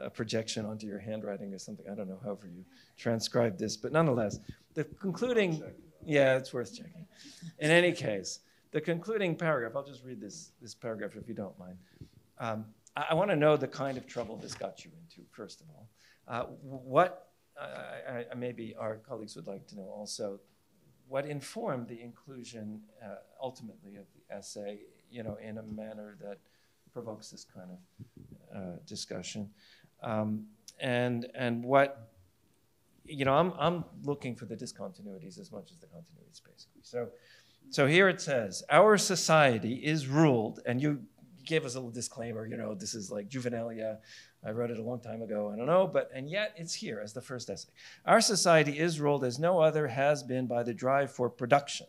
a projection onto your handwriting or something. I don't know, however you transcribe this, but nonetheless, the concluding, yeah, it's worth checking. In any case, the concluding paragraph, I'll just read this, this paragraph if you don't mind. Um, I, I want to know the kind of trouble this got you into, first of all. Uh, what, I, I, maybe our colleagues would like to know also, what informed the inclusion uh, ultimately of the essay, you know, in a manner that provokes this kind of uh, discussion, um, and and what, you know, I'm I'm looking for the discontinuities as much as the continuities, basically. So, so here it says, our society is ruled, and you gave us a little disclaimer, you know, this is like juvenilia. I wrote it a long time ago, I don't know, but, and yet it's here as the first essay. Our society is ruled as no other has been by the drive for production.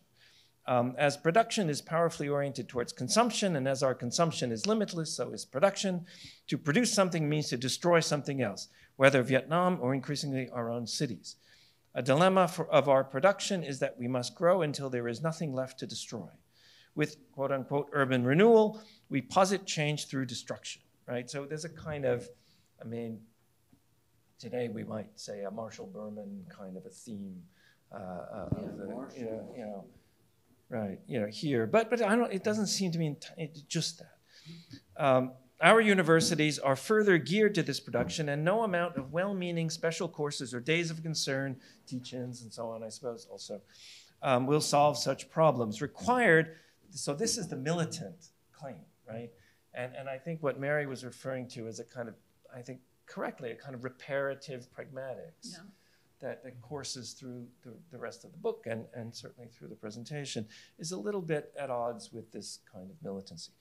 Um, as production is powerfully oriented towards consumption, and as our consumption is limitless, so is production. To produce something means to destroy something else, whether Vietnam or increasingly our own cities. A dilemma for, of our production is that we must grow until there is nothing left to destroy. With quote unquote urban renewal, we posit change through destruction, right? So there's a kind of, I mean, today we might say a Marshall Berman kind of a theme uh, uh, yeah, of the, you know, you know, right, you know, here. But but I don't. It doesn't seem to me just that. Um, our universities are further geared to this production, and no amount of well-meaning special courses or days of concern, teach-ins, and so on, I suppose, also, um, will solve such problems. Required. So this is the militant claim right? And, and I think what Mary was referring to is a kind of, I think correctly, a kind of reparative pragmatics. Yeah. That, that courses through the, the rest of the book and, and certainly through the presentation is a little bit at odds with this kind of militancy.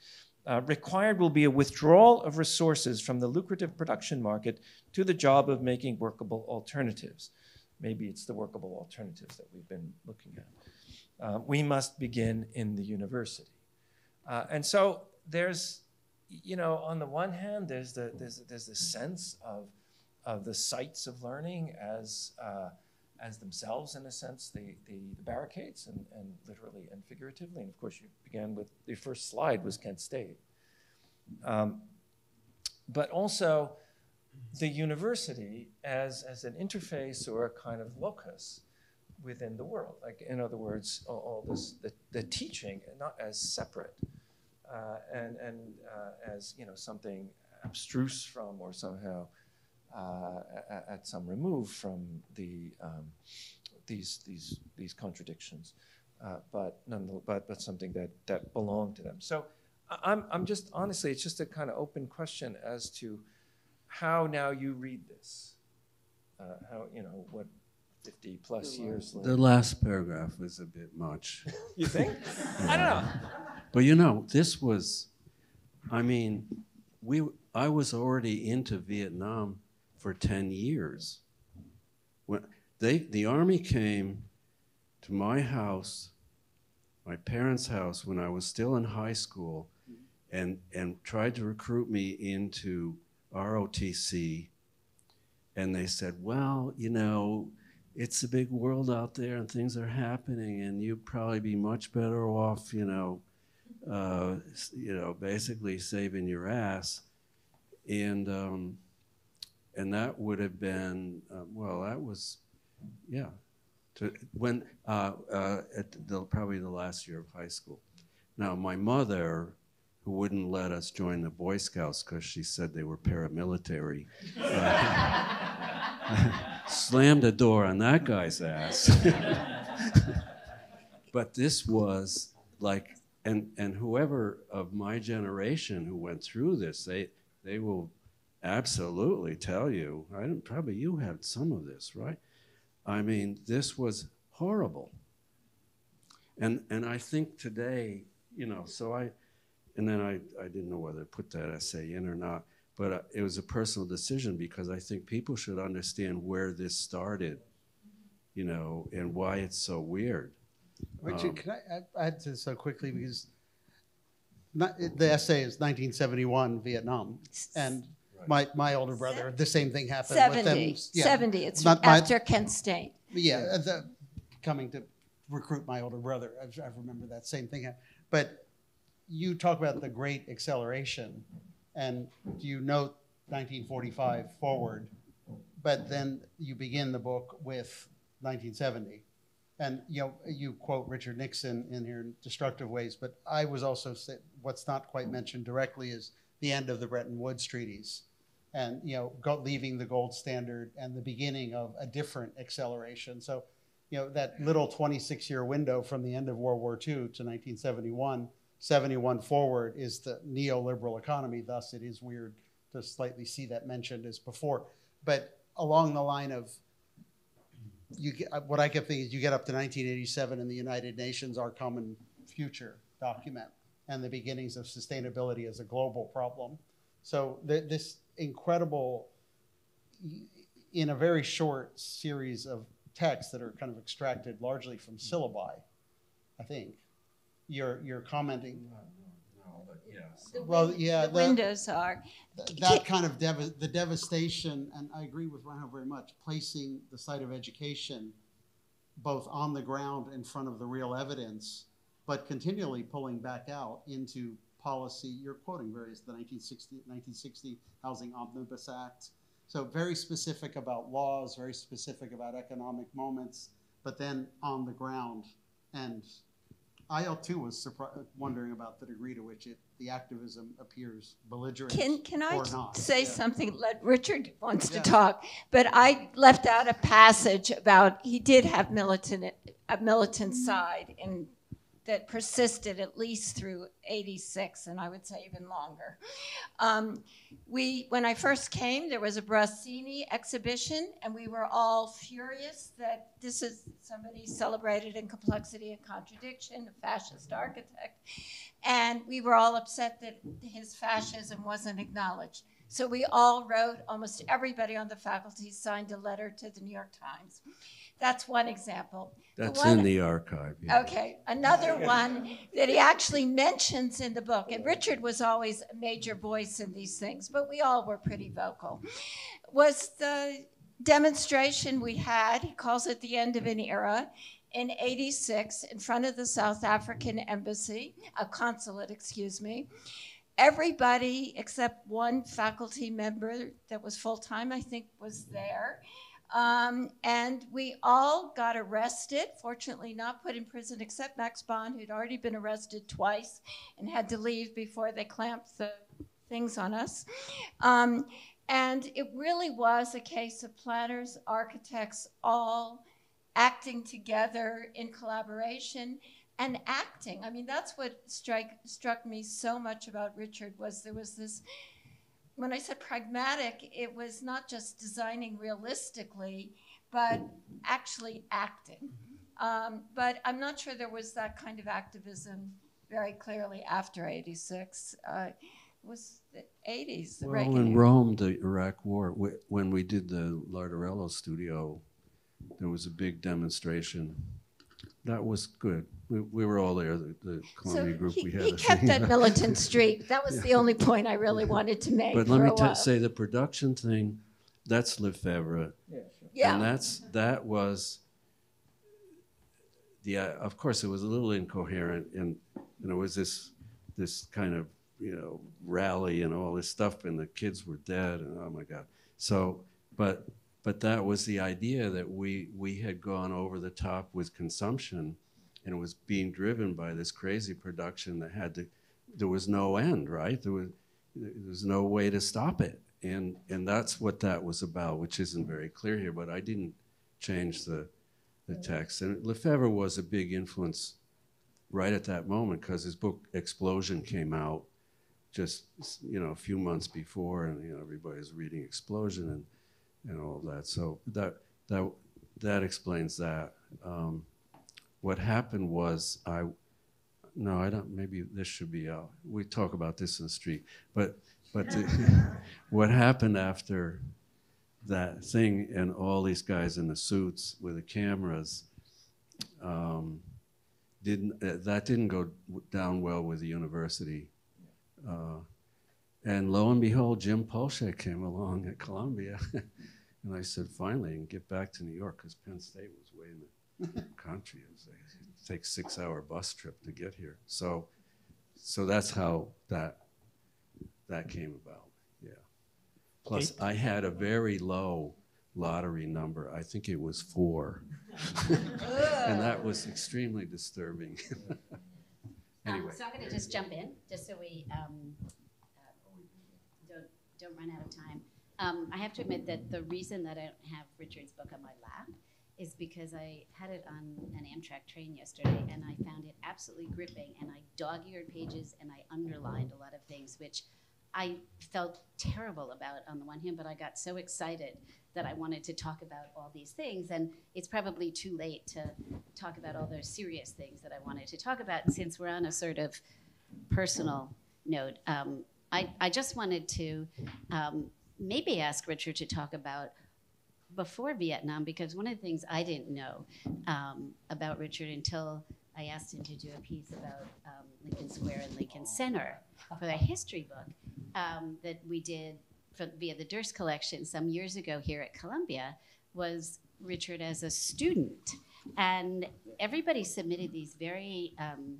Uh, required will be a withdrawal of resources from the lucrative production market to the job of making workable alternatives. Maybe it's the workable alternatives that we've been looking at. Uh, we must begin in the university. Uh, and so there's, you know, on the one hand, there's the there's there's this sense of of the sites of learning as uh, as themselves, in a sense, the, the, the, barricades, and, and literally and figuratively. And of course, you began with the first slide was Kent State. Um, but also the university as, as an interface or a kind of locus within the world. Like, in other words, all, all this, the, the teaching, not as separate uh, and, and uh, as you know something abstruse from or somehow Uh, at, at, some remove from the um, these these these contradictions, uh, but none, but but something that that belonged to them. So I'm I'm just honestly, it's just a kind of open question as to how now you read this. Uh, how you know what 50 plus years later. The last paragraph was a bit much. you think? I don't know. But you know, this was, I mean, we, I was already into Vietnam for 10 years. When they, the army came to my house, my parents' house, when I was still in high school, and, and tried to recruit me into ROTC. And they said, well, you know, it's a big world out there and things are happening, and you'd probably be much better off, you know, uh, you know, basically saving your ass, and um, and that would have been uh, well, that was, yeah, to, when uh, uh, at the, probably the last year of high school. Now my mother, who wouldn't let us join the Boy Scouts because she said they were paramilitary. Uh, slammed the door on that guy's ass. but this was like and and whoever of my generation who went through this, they they will absolutely tell you. I don't, probably you had some of this, right? I mean, this was horrible. And and I think today, you know, so I, and then I I didn't know whether to put that essay in or not, but uh, it was a personal decision because I think people should understand where this started, you know, and why it's so weird. Richard, um, can I add, to this so quickly because not, the essay is 1971 Vietnam, and my, my older brother, the same thing happened with them. 70, Yeah. 70, it's Not my- after Kent State. Yeah, uh, the, coming to recruit my older brother, I, I remember that same thing. But you talk about the great acceleration, and you note 1945 forward, but then you begin the book with 1970. And you know, you quote Richard Nixon in here in destructive ways, but I was also say, what's not quite mentioned directly is the end of the Bretton Woods treaties, and you know, go, leaving the gold standard and the beginning of a different acceleration. So, you know, that little 26-year window from the end of World War II to 1971, 71 forward is the neoliberal economy. Thus, it is weird to slightly see that mentioned as before. But along the line of you what I kept thinking is you get up to 1987 and the United Nations, our common future document, and the beginnings of sustainability as a global problem. So th- this incredible, in a very short series of texts that are kind of extracted largely from syllabi, I think, you're you're commenting. The Well, yeah, The that- windows are, that kind of dev- the devastation, and I agree with Reinhold very much, placing the site of education both on the ground in front of the real evidence, but continually pulling back out into policy. You're quoting various the 1960, 1960 Housing Omnibus Act. So very specific about laws, very specific about economic moments, but then on the ground. And I too was surprised, wondering about the degree to which it, the activism appears belligerent can, can I say Yeah. something? Let Richard wants Yeah. to talk, but I left out a passage about, he did have militant, a militant side and that persisted at least through 86, and I would say even longer. Um, we, when I first came, there was a Brasini exhibition, and we were all furious that this is somebody celebrated in complexity and contradiction, a fascist architect, and we were all upset that his fascism wasn't acknowledged. So we all wrote, almost everybody on the faculty signed a letter to the New York Times. That's one example. That's one- in the archive. yeah. Okay, another one that he actually mentions in the book, and Richard was always a major voice in these things, but we all were pretty vocal, was the demonstration we had, he calls it the end of an era, in 86 in front of the South African embassy, a consulate, excuse me. Everybody except one faculty member that was full time, I think, was there. Um, and we all got arrested, fortunately not put in prison except Max Bond, who'd already been arrested twice and had to leave before they clamped the things on us. Um, and it really was a case of planners, architects, all acting together in collaboration and acting. I mean, that's what strike, struck me so much about Richard was there was this when I said pragmatic, it was not just designing realistically, but actually acting. Um, but I'm not sure there was that kind of activism very clearly after 86. Uh, it was the 80s, the Well, Reagan in. Rome, the Iraq War, wh- when we did the Larderello studio, there was a big demonstration. That was good. We, we were all there, the, the So Columbia group he, we had. he kept that militant streak. That was the only point I really wanted to make. But let me a ta- while. say the production thing, that's Lefebvre. And yeah, And that's, that was, the, uh, of course, it was a little incoherent and, and it was this, this kind of, you know, rally and all this stuff and the kids were dead and oh my God. So, but, but that was the idea that we, we had gone over the top with consumption and it was being driven by this crazy production that had to, there was no end, right? There was, there was no way to stop it. And, and that's what that was about, which isn't very clear here, but I didn't change the, the text. And Lefebvre was a big influence right at that moment because his book Explosion came out just, you know, a few months before and, you know, everybody was reading Explosion and, and all of that. So that, that, that explains that. Um, what happened was I, no, I don't, maybe this should be out. We talk about this in the street. But, but the, what happened after that thing and all these guys in the suits with the cameras um, didn't, uh, that didn't go down well with the university. Uh, and lo and behold, Jim Polshek came along at Columbia. and I said, finally, and get back to New York because Penn State was way in the country. It it takes six hour bus trip to get here. So, so that's how that that came about. Yeah. Plus, I had a very low lottery number. I think it was four, and that was extremely disturbing. anyway, Um, so I'm going to just jump in, just so we um, uh, don't don't run out of time. Um, I have to admit that the reason that I don't have Richard's book on my lap is because I had it on an Amtrak train yesterday, and I found it absolutely gripping, and I dog-eared pages and I underlined a lot of things, which I felt terrible about on the one hand, but I got so excited that I wanted to talk about all these things. And it's probably too late to talk about all those serious things that I wanted to talk about. And since we're on a sort of personal note, um, I, I just wanted to um, maybe ask Richard to talk about before Vietnam, because one of the things I didn't know um, about Richard until I asked him to do a piece about um, Lincoln Square and Lincoln Center for the history book um, that we did via the Durst collection some years ago here at Columbia was Richard as a student. And everybody submitted these very, um,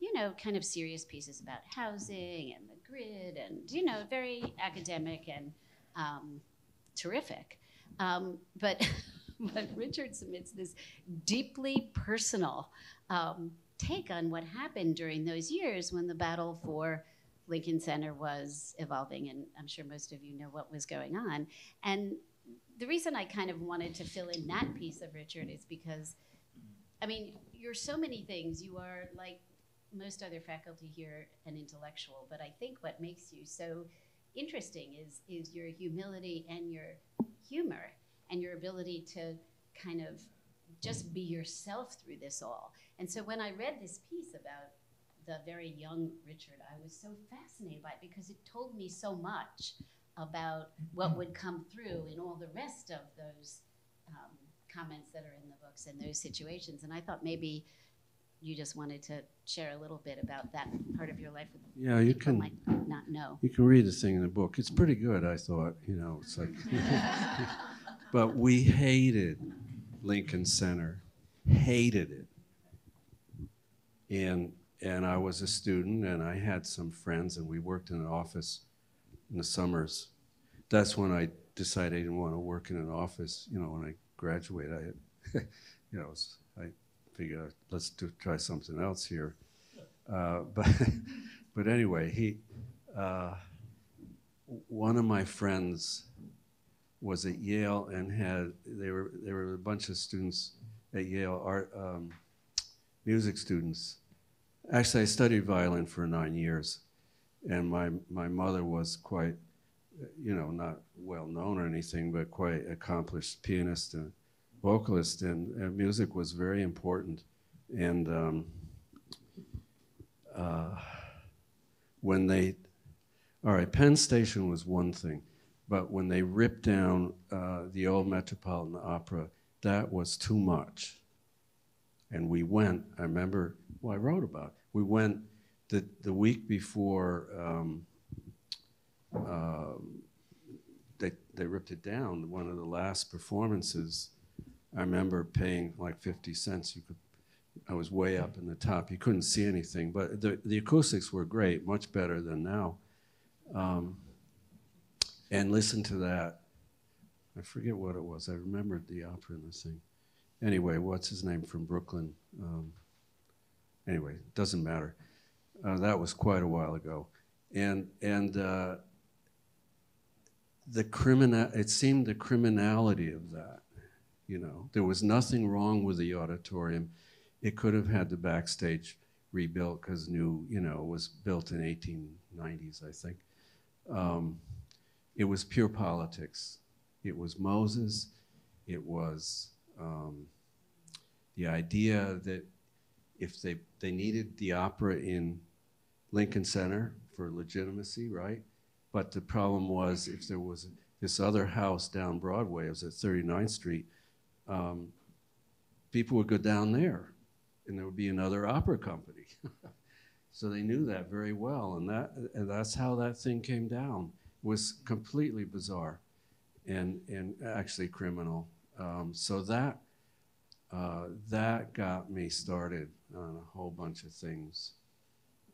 you know, kind of serious pieces about housing and the grid and, you know, very academic and um, terrific. Um, but, but Richard submits this deeply personal um, take on what happened during those years when the battle for Lincoln Center was evolving, and I'm sure most of you know what was going on. And the reason I kind of wanted to fill in that piece of Richard is because, I mean, you're so many things. You are like most other faculty here, an intellectual, but I think what makes you so interesting is is your humility and your humor and your ability to kind of just be yourself through this all. And so when I read this piece about the very young Richard, I was so fascinated by it because it told me so much about what would come through in all the rest of those um, comments that are in the books and those situations. And I thought maybe you just wanted to share a little bit about that part of your life with yeah, you can might not know. you can read the thing in the book. It's pretty good, I thought. You know, it's like, but we hated Lincoln Center, hated it, and and I was a student, and I had some friends, and we worked in an office in the summers. That's when I decided I didn't want to work in an office. You know, when I graduated, I had, you know, I figured let's do, try something else here. Uh, but but anyway, he uh, one of my friends was at Yale and had they were there were a bunch of students at Yale art um, music students Actually, I studied violin for nine years, and my, my mother was quite, you know, not well known or anything, but quite accomplished pianist and vocalist, and, music was very important. And um, uh, when they, all right, Penn Station was one thing, but when they ripped down uh, the old Metropolitan Opera, that was too much. And we went, I remember, well, I wrote about it. We went the, the week before um, uh, they, they ripped it down, one of the last performances, I remember paying like 50 cents. You could, I was way up in the top. You couldn't see anything, but the, the acoustics were great, much better than now. Um, and listen to that. I forget what it was. I remembered the opera and the thing anyway, what's his name from Brooklyn? Um, anyway, doesn't matter. Uh, that was quite a while ago, and and uh, the criminal. It seemed the criminality of that. You know, there was nothing wrong with the auditorium. It could have had the backstage rebuilt because new, you know, it was built in 1890s, I think. Um, it was pure politics. It was Moses. It was um, the idea that if they, they needed the opera in Lincoln Center for legitimacy, right? But the problem was if there was this other house down Broadway, it was at 39th Street, um, people would go down there and there would be another opera company. so they knew that very well, and, that, and that's how that thing came down. It was completely bizarre and, and actually criminal. Um, so that uh, that got me started on a whole bunch of things.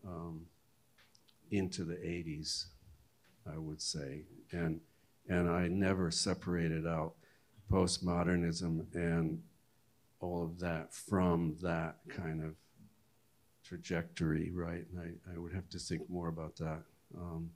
Um, into the 80s, I would say. And, and I never separated out postmodernism and all of that from that kind of trajectory, right? And I, I would have to think more about that. Um,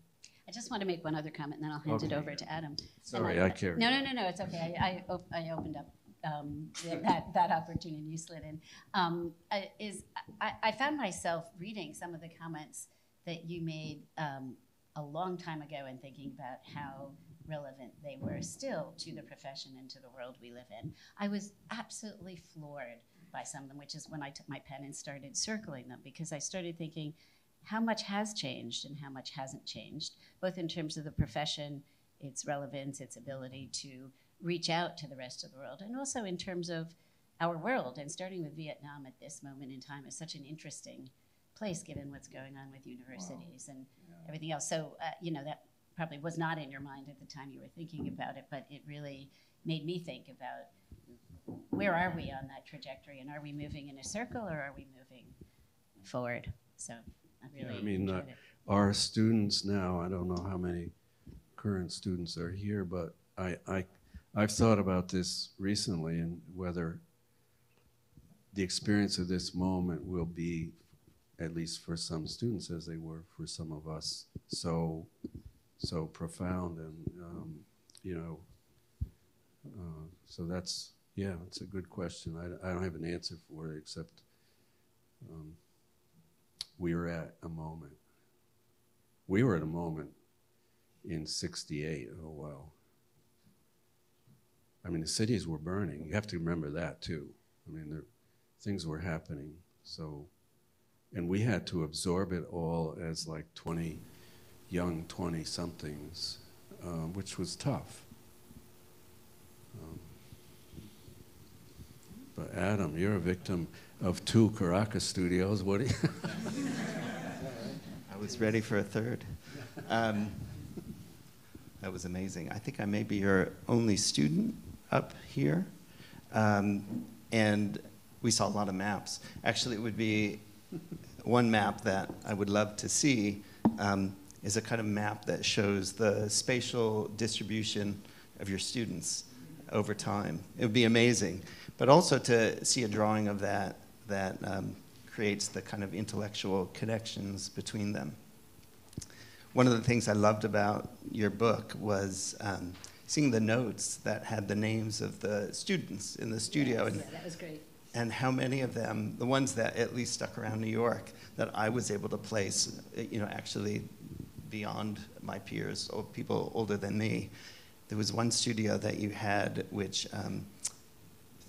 I just want to make one other comment, and then I'll hand it over to Adam. Sorry, I carried No, no, no, no, it's okay. I, I, op- I opened up um, that, that opportunity you slid in. Um, I- is, I, I found myself reading some of the comments that you made um, a long time ago and thinking about how relevant they were still to the profession and to the world we live in. I was absolutely floored by some of them, which is when I took my pen and started circling them because I started thinking, how much has changed and how much hasn't changed, both in terms of the profession, its relevance, its ability to reach out to the rest of the world, and also in terms of our world. And starting with Vietnam at this moment in time is such an interesting place given what's going on with universities and everything else. So, uh, you know, that probably was not in your mind at the time you were thinking about it, but it really made me think about where are we on that trajectory and are we moving in a circle or are we moving forward? So I Yeah, I mean, uh, our students now, I don't know how many current students are here, but I, I, I've thought about this recently and whether the experience of this moment will be, at least for some students as they were for some of us, so, so profound and, um, you know, uh, so that's, yeah, it's a good question. I, I don't have an answer for it except um, we were at a moment. We were at a moment in 68. Oh, wow. I mean, the cities were burning. You have to remember that, too. I mean, there, things were happening. So, and we had to absorb it all as like 20 young 20 somethings, um, which was tough. Um, but Adam, you're a victim of two Caracas studios. What do you? I was ready for a third. Um, that was amazing. I think I may be your only student up here. Um, and we saw a lot of maps. Actually, it would be one map that I would love to see um, is a kind of map that shows the spatial distribution of your students over time. It would be amazing. But also to see a drawing of that that um, creates the kind of intellectual connections between them. One of the things I loved about your book was um, seeing the notes that had the names of the students in the studio and, Yeah, that was great. and how many of them, the ones that at least stuck around New York, that I was able to place, you know, actually beyond my peers or people older than me. There was one studio that you had which um,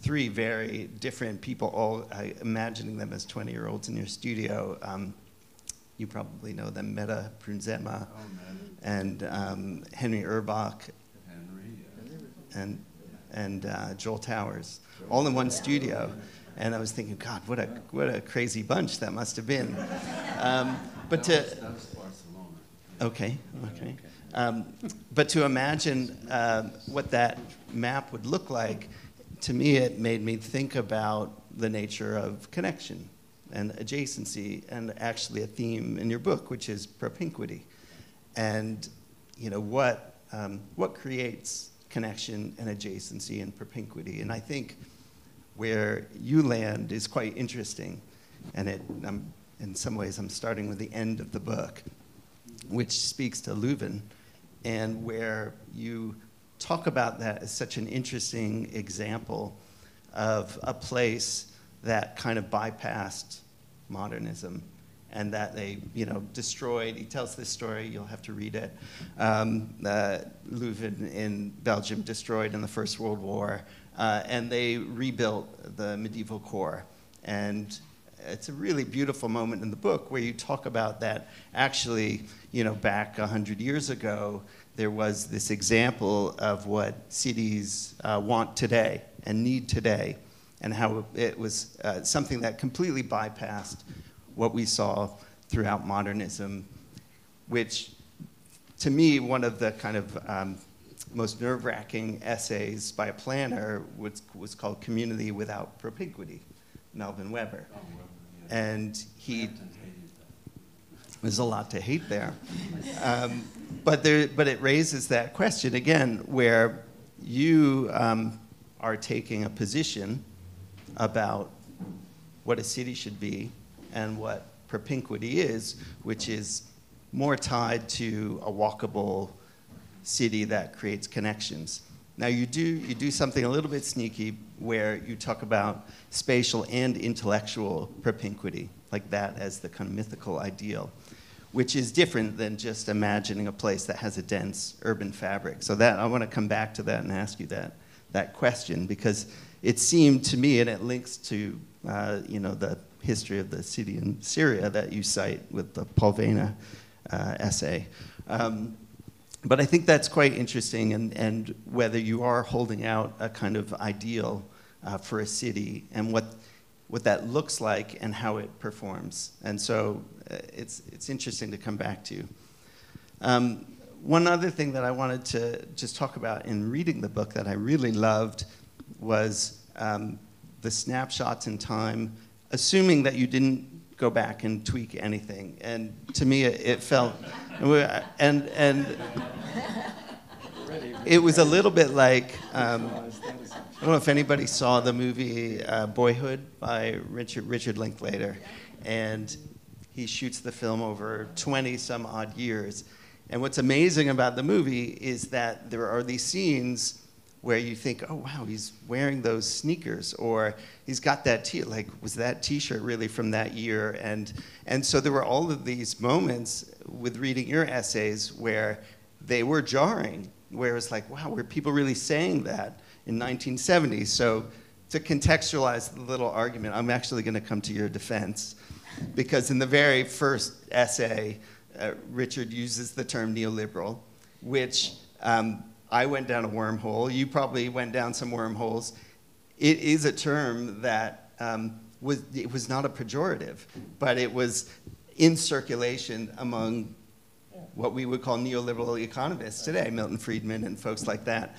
three very different people, all uh, imagining them as 20 year olds in your studio. Um, you probably know them, Meta Brunzema and um, Henry Urbach and, and uh, Joel Towers, all in one studio. And I was thinking, God, what a, what a crazy bunch that must have been. Um, but to, Okay, okay. Um, but to imagine um, what that map would look like, to me, it made me think about the nature of connection and adjacency, and actually a theme in your book, which is propinquity, and you know what um, what creates connection and adjacency and propinquity. And I think where you land is quite interesting, and it, I'm, in some ways, I'm starting with the end of the book which speaks to Leuven, and where you talk about that as such an interesting example of a place that kind of bypassed modernism and that they, you know, destroyed. He tells this story. You'll have to read it. Um, uh, Leuven in Belgium destroyed in the First World War, uh, and they rebuilt the medieval core. And it's a really beautiful moment in the book where you talk about that actually, you know, back 100 years ago, there was this example of what cities uh, want today and need today, and how it was uh, something that completely bypassed what we saw throughout modernism, which to me, one of the kind of um, most nerve wracking essays by a planner was, was called Community Without Propinquity, Melvin Webber. And he, There's a lot to hate there. Um, but, there, but it raises that question again where you um, are taking a position about what a city should be and what propinquity is, which is more tied to a walkable city that creates connections. Now you do you do something a little bit sneaky where you talk about spatial and intellectual propinquity, like that as the kind of mythical ideal, which is different than just imagining a place that has a dense urban fabric. So that I want to come back to that and ask you that that question because it seemed to me, and it links to uh, you know the history of the city in Syria that you cite with the Paul Veyne uh, essay. Um, but I think that's quite interesting, and, and whether you are holding out a kind of ideal uh, for a city and what, what that looks like and how it performs. And so uh, it's, it's interesting to come back to. Um, one other thing that I wanted to just talk about in reading the book that I really loved was um, the snapshots in time, assuming that you didn't go back and tweak anything. And to me, it, felt, and, and it was a little bit like, um, I don't know if anybody saw the movie uh, Boyhood by Richard, Richard Linklater. And he shoots the film over 20 some odd years. And what's amazing about the movie is that there are these scenes where you think, oh wow, he's wearing those sneakers, or he's got that t like was that T-shirt really from that year? And and so there were all of these moments with reading your essays where they were jarring, where it's like, wow, were people really saying that in 1970? So to contextualize the little argument, I'm actually going to come to your defense, because in the very first essay, uh, Richard uses the term neoliberal, which um, I went down a wormhole. You probably went down some wormholes. It is a term that um, was, it was not a pejorative, but it was in circulation among what we would call neoliberal economists today, Milton Friedman and folks like that.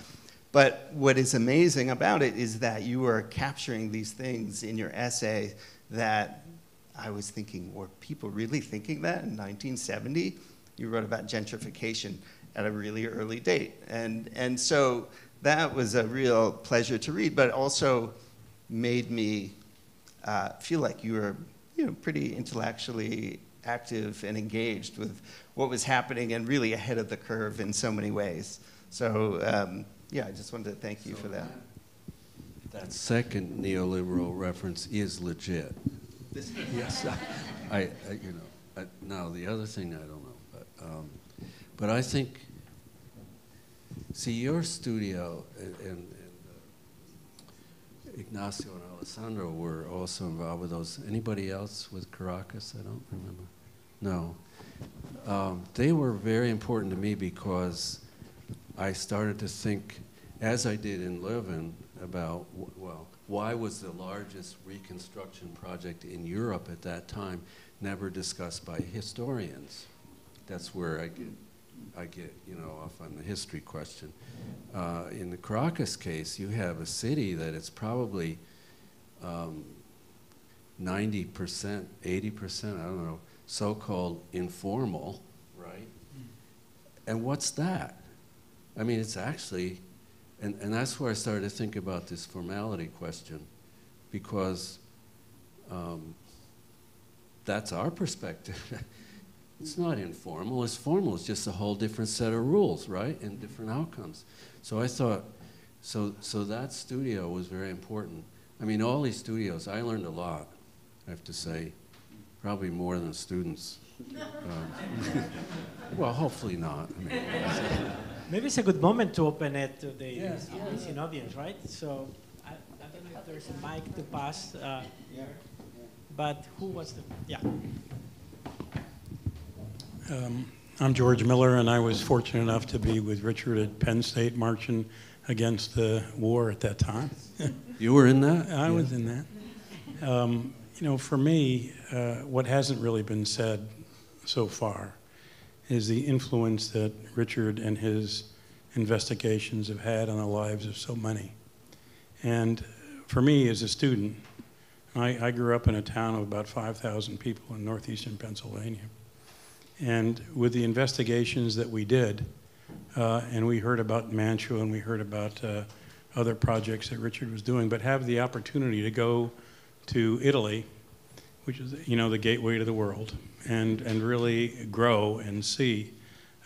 But what is amazing about it is that you are capturing these things in your essay that I was thinking, were people really thinking that in 1970? You wrote about gentrification at a really early date. And, and so that was a real pleasure to read, but also made me uh, feel like you were you know, pretty intellectually active and engaged with what was happening and really ahead of the curve in so many ways. So um, yeah, I just wanted to thank you for that. That second neoliberal reference is legit. yes, I, I, you know, I, now the other thing I don't know, but, um, but I think See, your studio and, and Ignacio and Alessandro were also involved with those. Anybody else with Caracas? I don't remember. No. Um, they were very important to me because I started to think, as I did in Leuven, about, well, why was the largest reconstruction project in Europe at that time never discussed by historians? That's where I get I get, you know, off on the history question. Uh, in the Caracas case, you have a city that is probably um, 90%, 80%, I don't know, so-called informal, right? And what's that? I mean, it's actually, and, and that's where I started to think about this formality question, because um, that's our perspective. It's not informal. It's formal. It's just a whole different set of rules, right? And different outcomes. So I thought, so, so that studio was very important. I mean, all these studios, I learned a lot, I have to say, probably more than students. Um, well, hopefully not. I mean, Maybe it's a good moment to open it to the yes, listening audience, right? So I, I, don't know if there's a mic to pass, uh, but who was the Yeah. Um, I'm George Miller, and I was fortunate enough to be with Richard at Penn State marching against the war at that time. you were in that? I yeah. was in that. Um, you know, for me, uh, what hasn't really been said so far is the influence that Richard and his investigations have had on the lives of so many. And for me, as a student, I, I grew up in a town of about 5,000 people in northeastern Pennsylvania. And with the investigations that we did, uh, and we heard about Mantua and we heard about uh, other projects that Richard was doing, but have the opportunity to go to Italy, which is you know the gateway to the world, and and really grow and see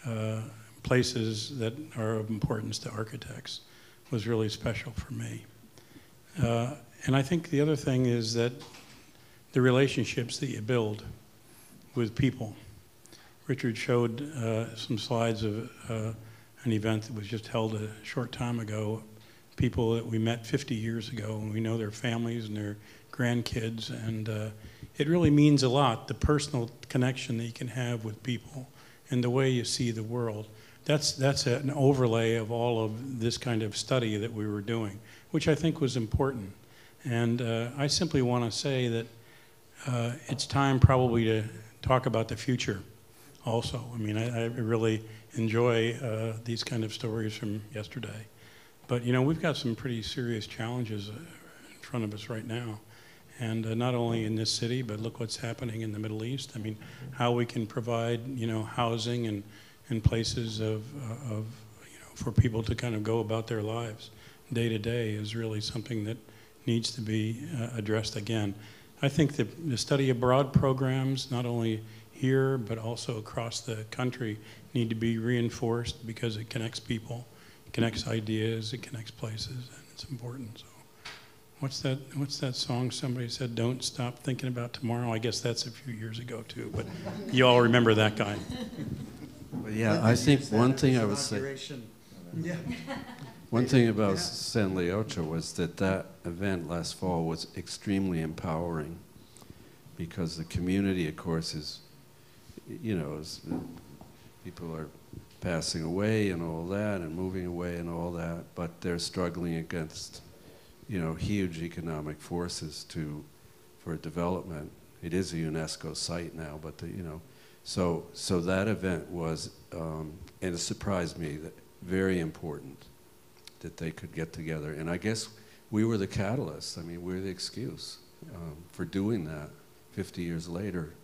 uh, places that are of importance to architects was really special for me. Uh, and I think the other thing is that the relationships that you build with people. Richard showed uh, some slides of uh, an event that was just held a short time ago. People that we met 50 years ago, and we know their families and their grandkids, and uh, it really means a lot the personal connection that you can have with people and the way you see the world. That's, that's an overlay of all of this kind of study that we were doing, which I think was important. And uh, I simply want to say that uh, it's time probably to talk about the future also. I mean, I, I really enjoy uh, these kind of stories from yesterday. But, you know, we've got some pretty serious challenges uh, in front of us right now. And uh, not only in this city, but look what's happening in the Middle East. I mean, how we can provide, you know, housing and, and places of, uh, of, you know, for people to kind of go about their lives day to day is really something that needs to be uh, addressed again. I think the, the study abroad programs, not only here but also across the country, need to be reinforced because it connects people, it connects ideas, it connects places, and it's important. So, what's that? What's that song? Somebody said, "Don't stop thinking about tomorrow." I guess that's a few years ago too, but you all remember that guy. Well, yeah, I think one thing I would say. Yeah. One thing about San Leucio was that that event last fall was extremely empowering because the community, of course, is, you know, is, people are passing away and all that and moving away and all that, but they're struggling against, you know, huge economic forces to, for development. It is a UNESCO site now, but, the, you know, so, so that event was, um, and it surprised me, that very important that they could get together. And I guess we were the catalyst. I mean, we are the excuse um, for doing that 50 years later.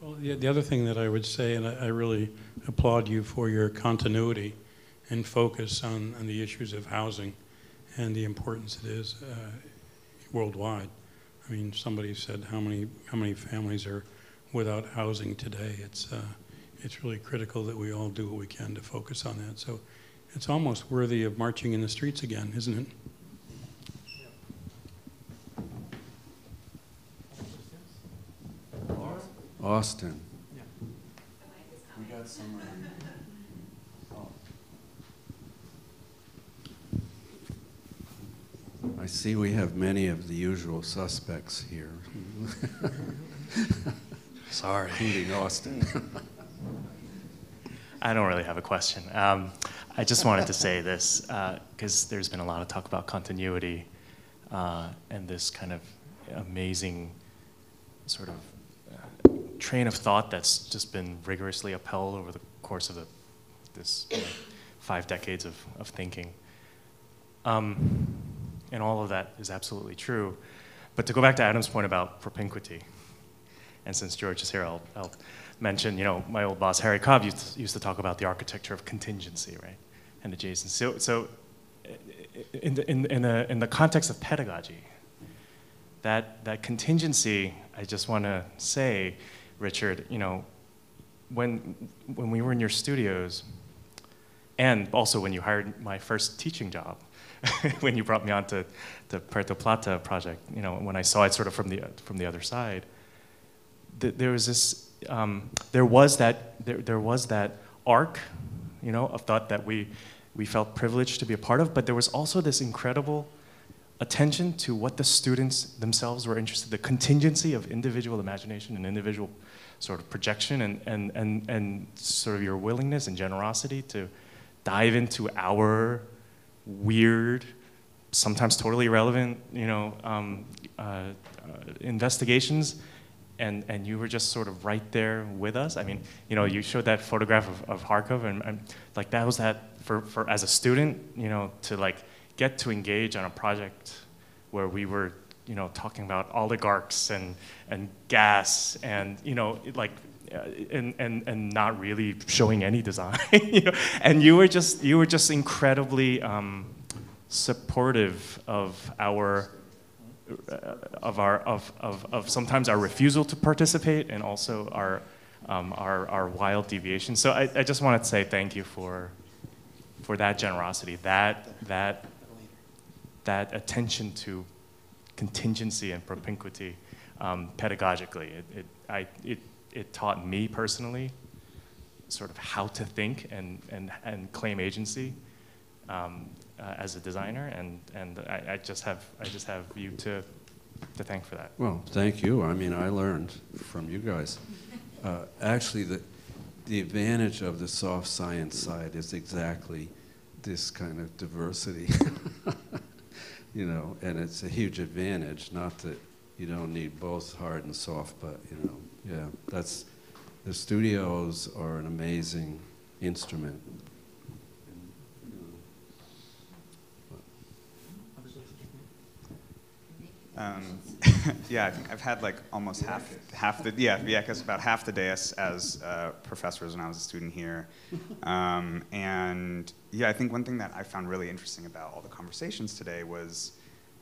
Well, the, the other thing that I would say, and I, I, really applaud you for your continuity and focus on, on the issues of housing and the importance it is uh, worldwide. I mean, somebody said how many how many families are without housing today. It's uh, it's really critical that we all do what we can to focus on that. So it's almost worthy of marching in the streets again, isn't it? Austin. Yeah. We got some. Oh. I see we have many of the usual suspects here. Sorry. Including Austin. I don't really have a question. Um, I just wanted to say this because uh, there's been a lot of talk about continuity uh, and this kind of amazing sort of train of thought that's just been rigorously upheld over the course of the, this five decades of, of thinking. Um, and all of that is absolutely true. But to go back to Adam's point about propinquity, and since George is here, I'll, I'll mention, you know, my old boss, Harry Cobb, used to, used to talk about the architecture of contingency, right? and adjacent. So, so in, the, in, in, the, in the context of pedagogy, that, that contingency, I just want to say, Richard, you know, when, when we were in your studios, and also when you hired my first teaching job, when you brought me on to the Puerto Plata project, you know, when I saw it sort of from the, from the other side, th there was this, um, there was that, there, there was that arc, you know, of thought that we, we felt privileged to be a part of, but there was also this incredible attention to what the students themselves were interested, the contingency of individual imagination and individual sort of projection and, and, and, and sort of your willingness and generosity to dive into our weird, sometimes totally irrelevant, you know, um, uh, uh, investigations and, and you were just sort of right there with us. I mean, you know, you showed that photograph of, of Kharkov, and, and like that was that for, for as a student, you know, to like get to engage on a project where we were, you know, talking about oligarchs and and gas and you know, like and, and, and not really showing any design. you know? And you were just, you were just incredibly um, supportive of our, uh, of, our of, of, of sometimes our refusal to participate and also our, um, our, our wild deviation. So I, I just wanted to say thank you for, for that generosity, that, that, that attention to contingency and propinquity um, pedagogically. It, it, I, it, it taught me personally sort of how to think and, and, and claim agency um, uh, as a designer, and, and I, I, just have, I just have you to, to thank for that. Well, thank you. I mean, I learned from you guys. Uh, actually, the, the advantage of the soft science side is exactly this kind of diversity. you know, and it's a huge advantage. Not that you don't need both hard and soft, but you know, yeah, that's the studios are an amazing instrument. Um, yeah, I think I've had like almost half half the yeah yeah I guess about half the dais as uh, professors when I was a student here, um, and yeah I think one thing that I found really interesting about all the conversations today was,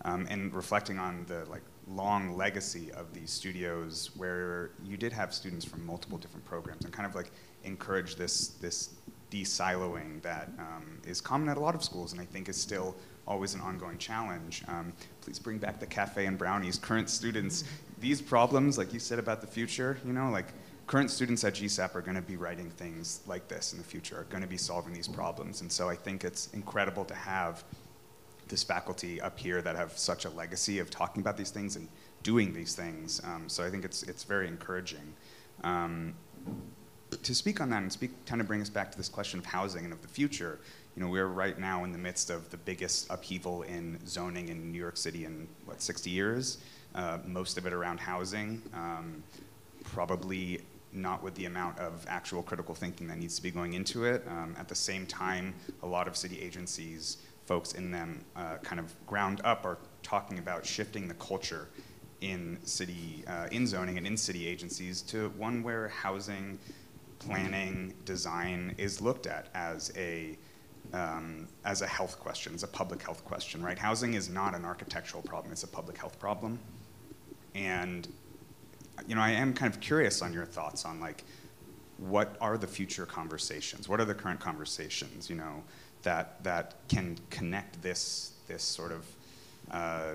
um, and reflecting on the like long legacy of these studios where you did have students from multiple different programs and kind of like encourage this this de-siloing that um, is common at a lot of schools and I think is still always an ongoing challenge. Um, please bring back the cafe and brownies. Current students, these problems, like you said about the future, you know, like current students at GSAPP are going to be writing things like this in the future, are going to be solving these problems. And so I think it's incredible to have this faculty up here that have such a legacy of talking about these things and doing these things. Um, so I think it's, it's very encouraging. Um, to speak on that and speak, kind of bring us back to this question of housing and of the future, you know, we're right now in the midst of the biggest upheaval in zoning in New York City in, what, 60 years? Uh, most of it around housing. Um, probably not with the amount of actual critical thinking that needs to be going into it. Um, at the same time, a lot of city agencies, folks in them, uh, kind of ground up are talking about shifting the culture in city, uh, in zoning and in city agencies to one where housing, planning, design is looked at as a um, as a health question, as a public health question, right? Housing is not an architectural problem, it's a public health problem. And, you know, I am kind of curious on your thoughts on like, what are the future conversations? What are the current conversations, you know, that, that can connect this, this sort of uh,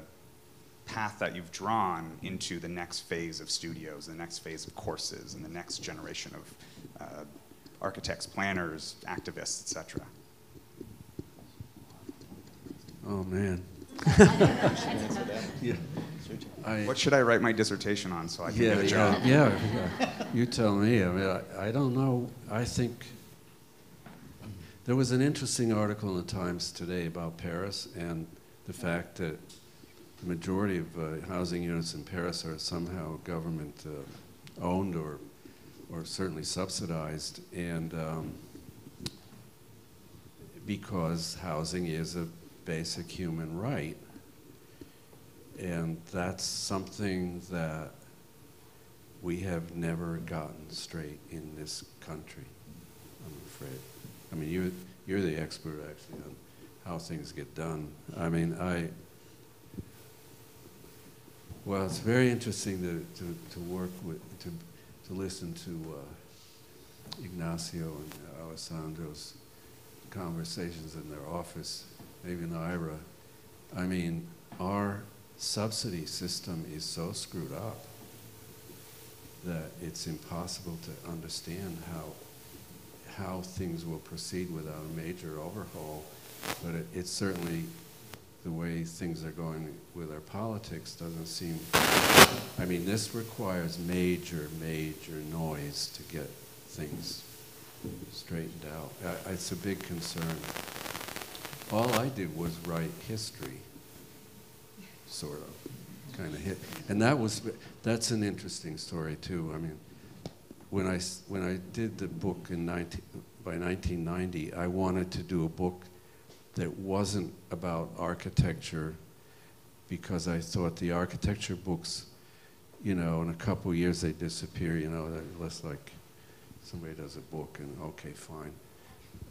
path that you've drawn into the next phase of studios, the next phase of courses, and the next generation of uh, architects, planners, activists, et cetera? Oh man. yeah. I, what should I write my dissertation on so I can yeah, get a job? Yeah, yeah, you tell me. I mean, I, I don't know. I think there was an interesting article in the Times today about Paris and the fact that the majority of uh, housing units in Paris are somehow government uh, owned or, or certainly subsidized, and um, because housing is a basic human right. And that's something that we have never gotten straight in this country, I'm afraid. I mean, you, you're the expert actually on how things get done. I mean, I, well, it's very interesting to, to, to work with, to, to listen to uh, Ignacio and Alessandro's conversations in their office maybe Ira, I mean, our subsidy system is so screwed up that it's impossible to understand how how things will proceed without a major overhaul. But it, it's certainly the way things are going with our politics doesn't seem. I mean, this requires major, major noise to get things straightened out. I, it's a big concern all I did was write history, sort of, kind of hit. And that was, that's an interesting story too. I mean, when I, when I did the book in 19, by 1990, I wanted to do a book that wasn't about architecture because I thought the architecture books, you know, in a couple years they disappear, you know, they're like somebody does a book and okay, fine.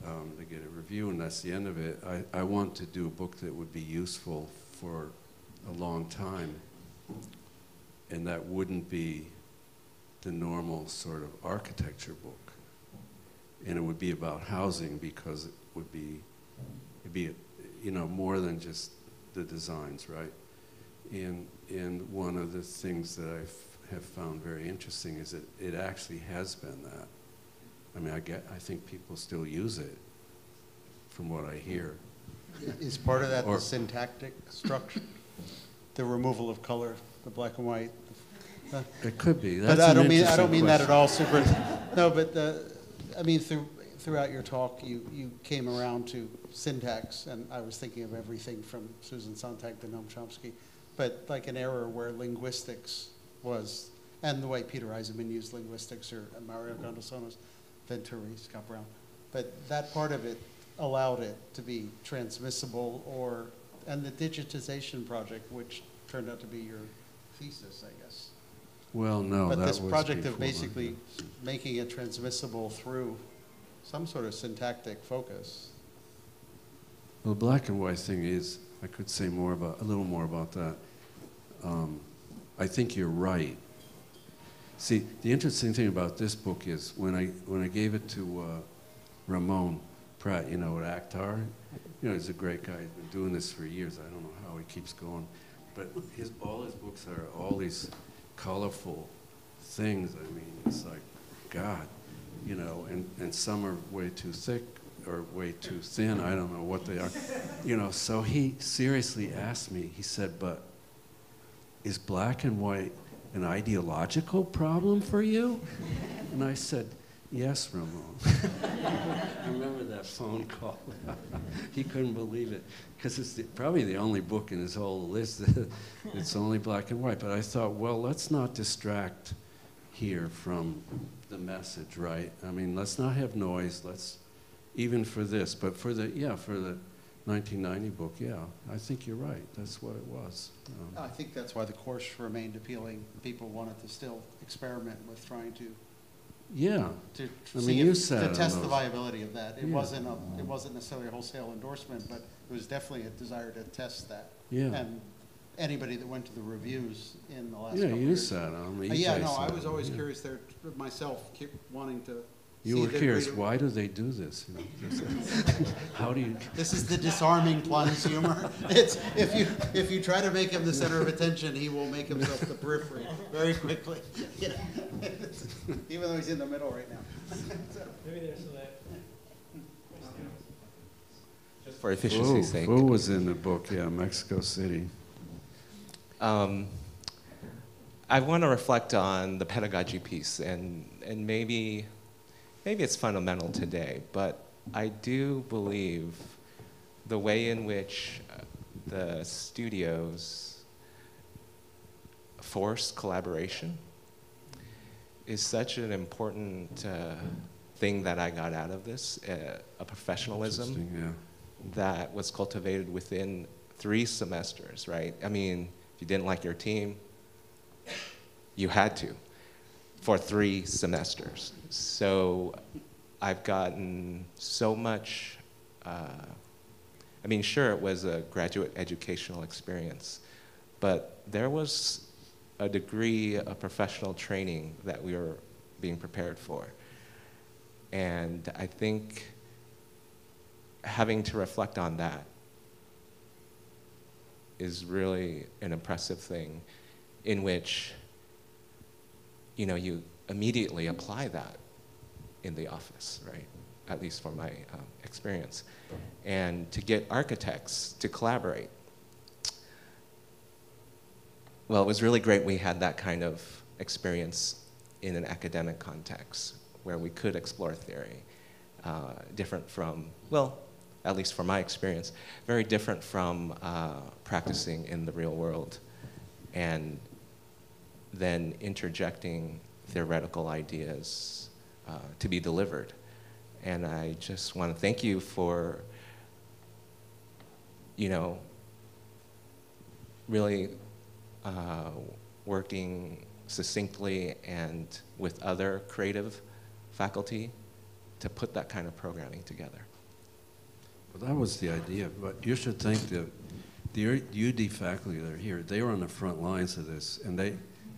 Um, they get a review and that's the end of it. I, I want to do a book that would be useful for a long time. And that wouldn't be the normal sort of architecture book. And it would be about housing because it would be, it'd be, you know, more than just the designs, right? And, and one of the things that I have found very interesting is that it actually has been that. I mean, I get, I think people still use it, from what I hear. Is part of that Or- the syntactic structure? The removal of color, the black and white? It could be. But That's I an don't mean, I don't interesting mean that at question. all super, no, but, uh, I mean, through, throughout your talk, you, you came around to syntax, and I was thinking of everything from Susan Sontag to Noam Chomsky, but like an era where linguistics was, and the way Peter Eisenman used linguistics, or Mario Venturi, Scott Brown, but that part of it allowed it to be transmissible, or, and the digitization project, which turned out to be your thesis, I guess. Well, no, But that this was project of before basically making it transmissible through some sort of syntactic focus. Well, the black and white thing is, I could say more about, a little more about that. Um, I think you're right. See, the interesting thing about this book is when I, when I gave it to uh, Ramon Prat, you know, at Actar, you know, he's a great guy. He's been doing this for years. I don't know how he keeps going. But his, all his books are all these colorful things. I mean, it's like, God, you know, and, and some are way too thick or way too thin. I don't know what they are. You know, so he seriously asked me, he said, but is black and white an ideological problem for you? And I said, yes, Ramon. I remember that phone call. he couldn't believe it because it's the, probably the only book in his whole list that's only black and white. But I thought, well, let's not distract here from the message, right? I mean, let's not have noise. Let's, even for this, but for the, yeah, for the 1990 book, yeah, I think you're right. That's what it was. Um, I think that's why the course remained appealing. People wanted to still experiment with trying to, yeah. to I mean, you if, sat to test the viability of that. It Yeah. wasn't a, it wasn't necessarily a wholesale endorsement, but it was definitely a desire to test that. Yeah. And anybody that went to the reviews in the last Yeah, you years. sat on. Uh, Yeah, no, I was always yeah. curious there myself, keep wanting to You see were the curious, greater- why do they do this? You know, just- How do you, This is the disarming Plunz humor. It's, if you, if you try to make him the center of attention, he will make himself the periphery very quickly. You know? Even though he's in the middle right now. Maybe there's a for efficiency's sake. Who was in the book, yeah, Mexico City. Um, I want to reflect on the pedagogy piece, and, and maybe, maybe it's fundamental today, but I do believe the way in which uh, the studios force collaboration is such an important uh, thing that I got out of this, uh, a professionalism yeah. that was cultivated within three semesters, right? I mean, if you didn't like your team, you had to for three semesters. So I've gotten so much. Uh, I mean, sure, it was a graduate educational experience, but there was a degree of professional training that we were being prepared for. And I think having to reflect on that is really an impressive thing in which you know you immediately apply that in the office right? At least for my um, experience. And to get architects to collaborate. Well it was really great we had that kind of experience in an academic context where we could explore theory uh, different from well at least from my experience, very different from uh, practicing in the real world and then interjecting theoretical ideas uh, to be delivered. And I just want to thank you for, you know, really uh, working succinctly and with other creative faculty to put that kind of programming together. Well, that was the idea, but you should think that the UD faculty that are here, they were on the front lines of this, and they,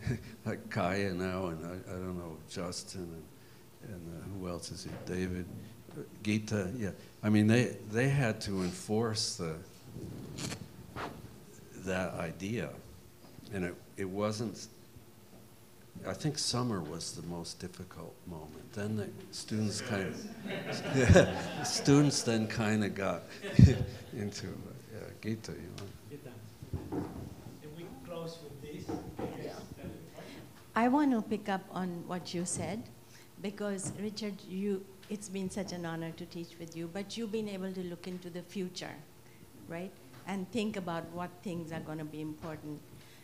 like Kaya now, and I, I don't know, Justin, and, and uh, who else is it? David, Gita, yeah. I mean, they, they had to enforce the, that idea, and it, it wasn't, I think summer was the most difficult moment. Then the students kind of, students then kind of got into uh, Gita, you know. If we close with this. I want to pick up on what you said because Richard, you it's been such an honor to teach with you, but you've been able to look into the future, right? And think about what things are going to be important.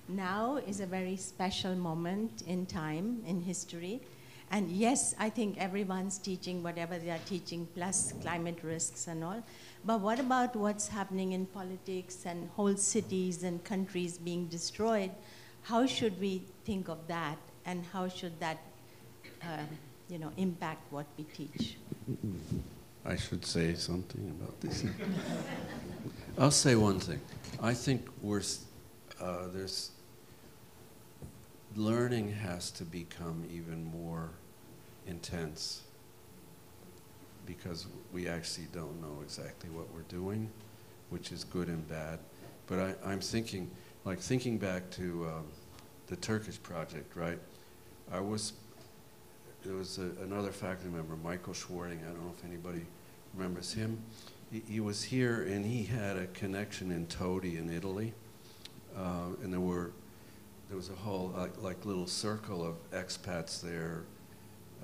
Now is a very special moment in time, in history. And yes, I think everyone's teaching whatever they are teaching, plus climate risks and all. But what about what's happening in politics and whole cities and countries being destroyed? How should we think of that, and how should that uh, you know, impact what we teach. I should say something about this. I'll say one thing. I think we're, uh, there's, learning has to become even more intense because we actually don't know exactly what we're doing, which is good and bad. But I, am thinking, like thinking back to um, the Turkish project, right? I was there was a, another faculty member, Michael Schwarting. I don't know if anybody remembers him. He, he was here and he had a connection in Todi in Italy. Uh, and there were, there was a whole like, like little circle of expats there.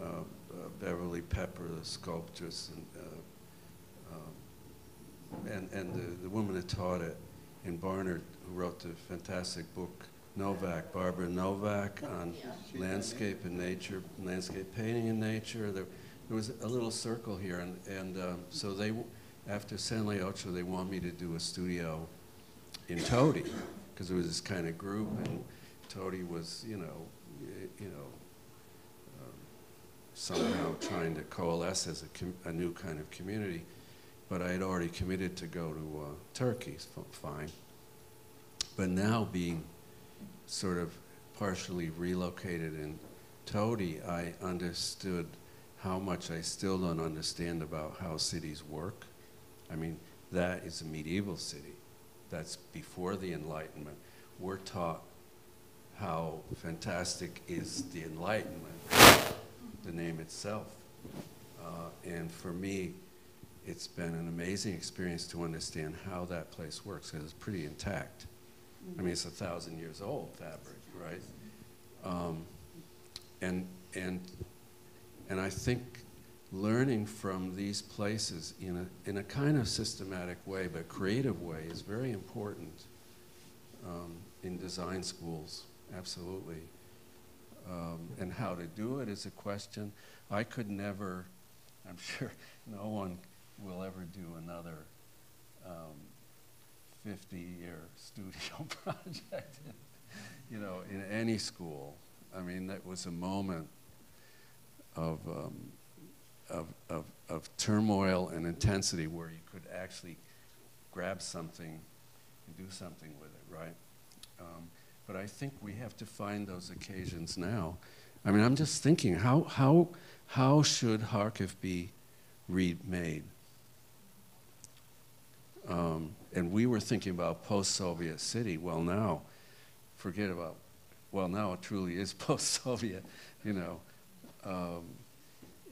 Uh, uh, Beverly Pepper, the sculptress, and, uh, um, and, and the, the woman that taught it in Barnard, who wrote the fantastic book Novak, Barbara Novak on landscape and nature, landscape painting in nature. There, there was a little circle here, and, and um, so they, after San Leucio, they want me to do a studio in Todi, because it was this kind of group, and Todi was, you know, you know, um, somehow trying to coalesce as a, a, new kind of community. But I had already committed to go to uh, Turkey, fine. But now being sort of partially relocated in Todi, I understood how much I still don't understand about how cities work. I mean, that is a medieval city. That's before the Enlightenment. We're taught how fantastic is the Enlightenment, the name itself. Uh, and for me, it's been an amazing experience to understand how that place works because it's pretty intact. I mean, it's a thousand years old fabric, right? Um, and, and, and I think learning from these places in a, in a kind of systematic way, but creative way, is very important um, in design schools, absolutely. Um, and how to do it is a question. I could never, I'm sure no one will ever do another um, 50-year studio project, you know, in any school. I mean, that was a moment of, um, of, of, of turmoil and intensity where you could actually grab something and do something with it, right? Um, but I think we have to find those occasions now. I mean, I'm just thinking, how, how, how should Kharkiv be remade? Um, and we were thinking about post-Soviet city. Well, now, forget about. Well, now it truly is post-Soviet, you know. Um,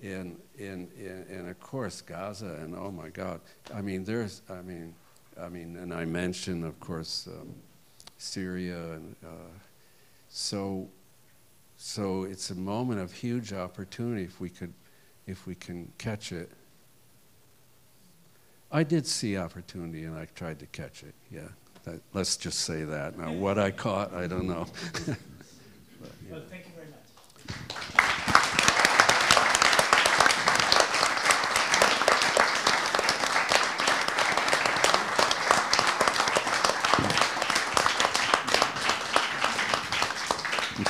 and, and, and, and of course Gaza and oh my God, I mean there's I mean I mean and I mentioned of course um, Syria and uh, so so it's a moment of huge opportunity if we could if we can catch it I did see opportunity and I tried to catch it, yeah. That, let's just say that. Now, what I caught, I don't know. but, yeah. Well, thank you very much.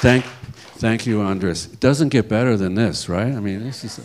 Thank, Thank you, Andres. It doesn't get better than this, right? I mean, this is.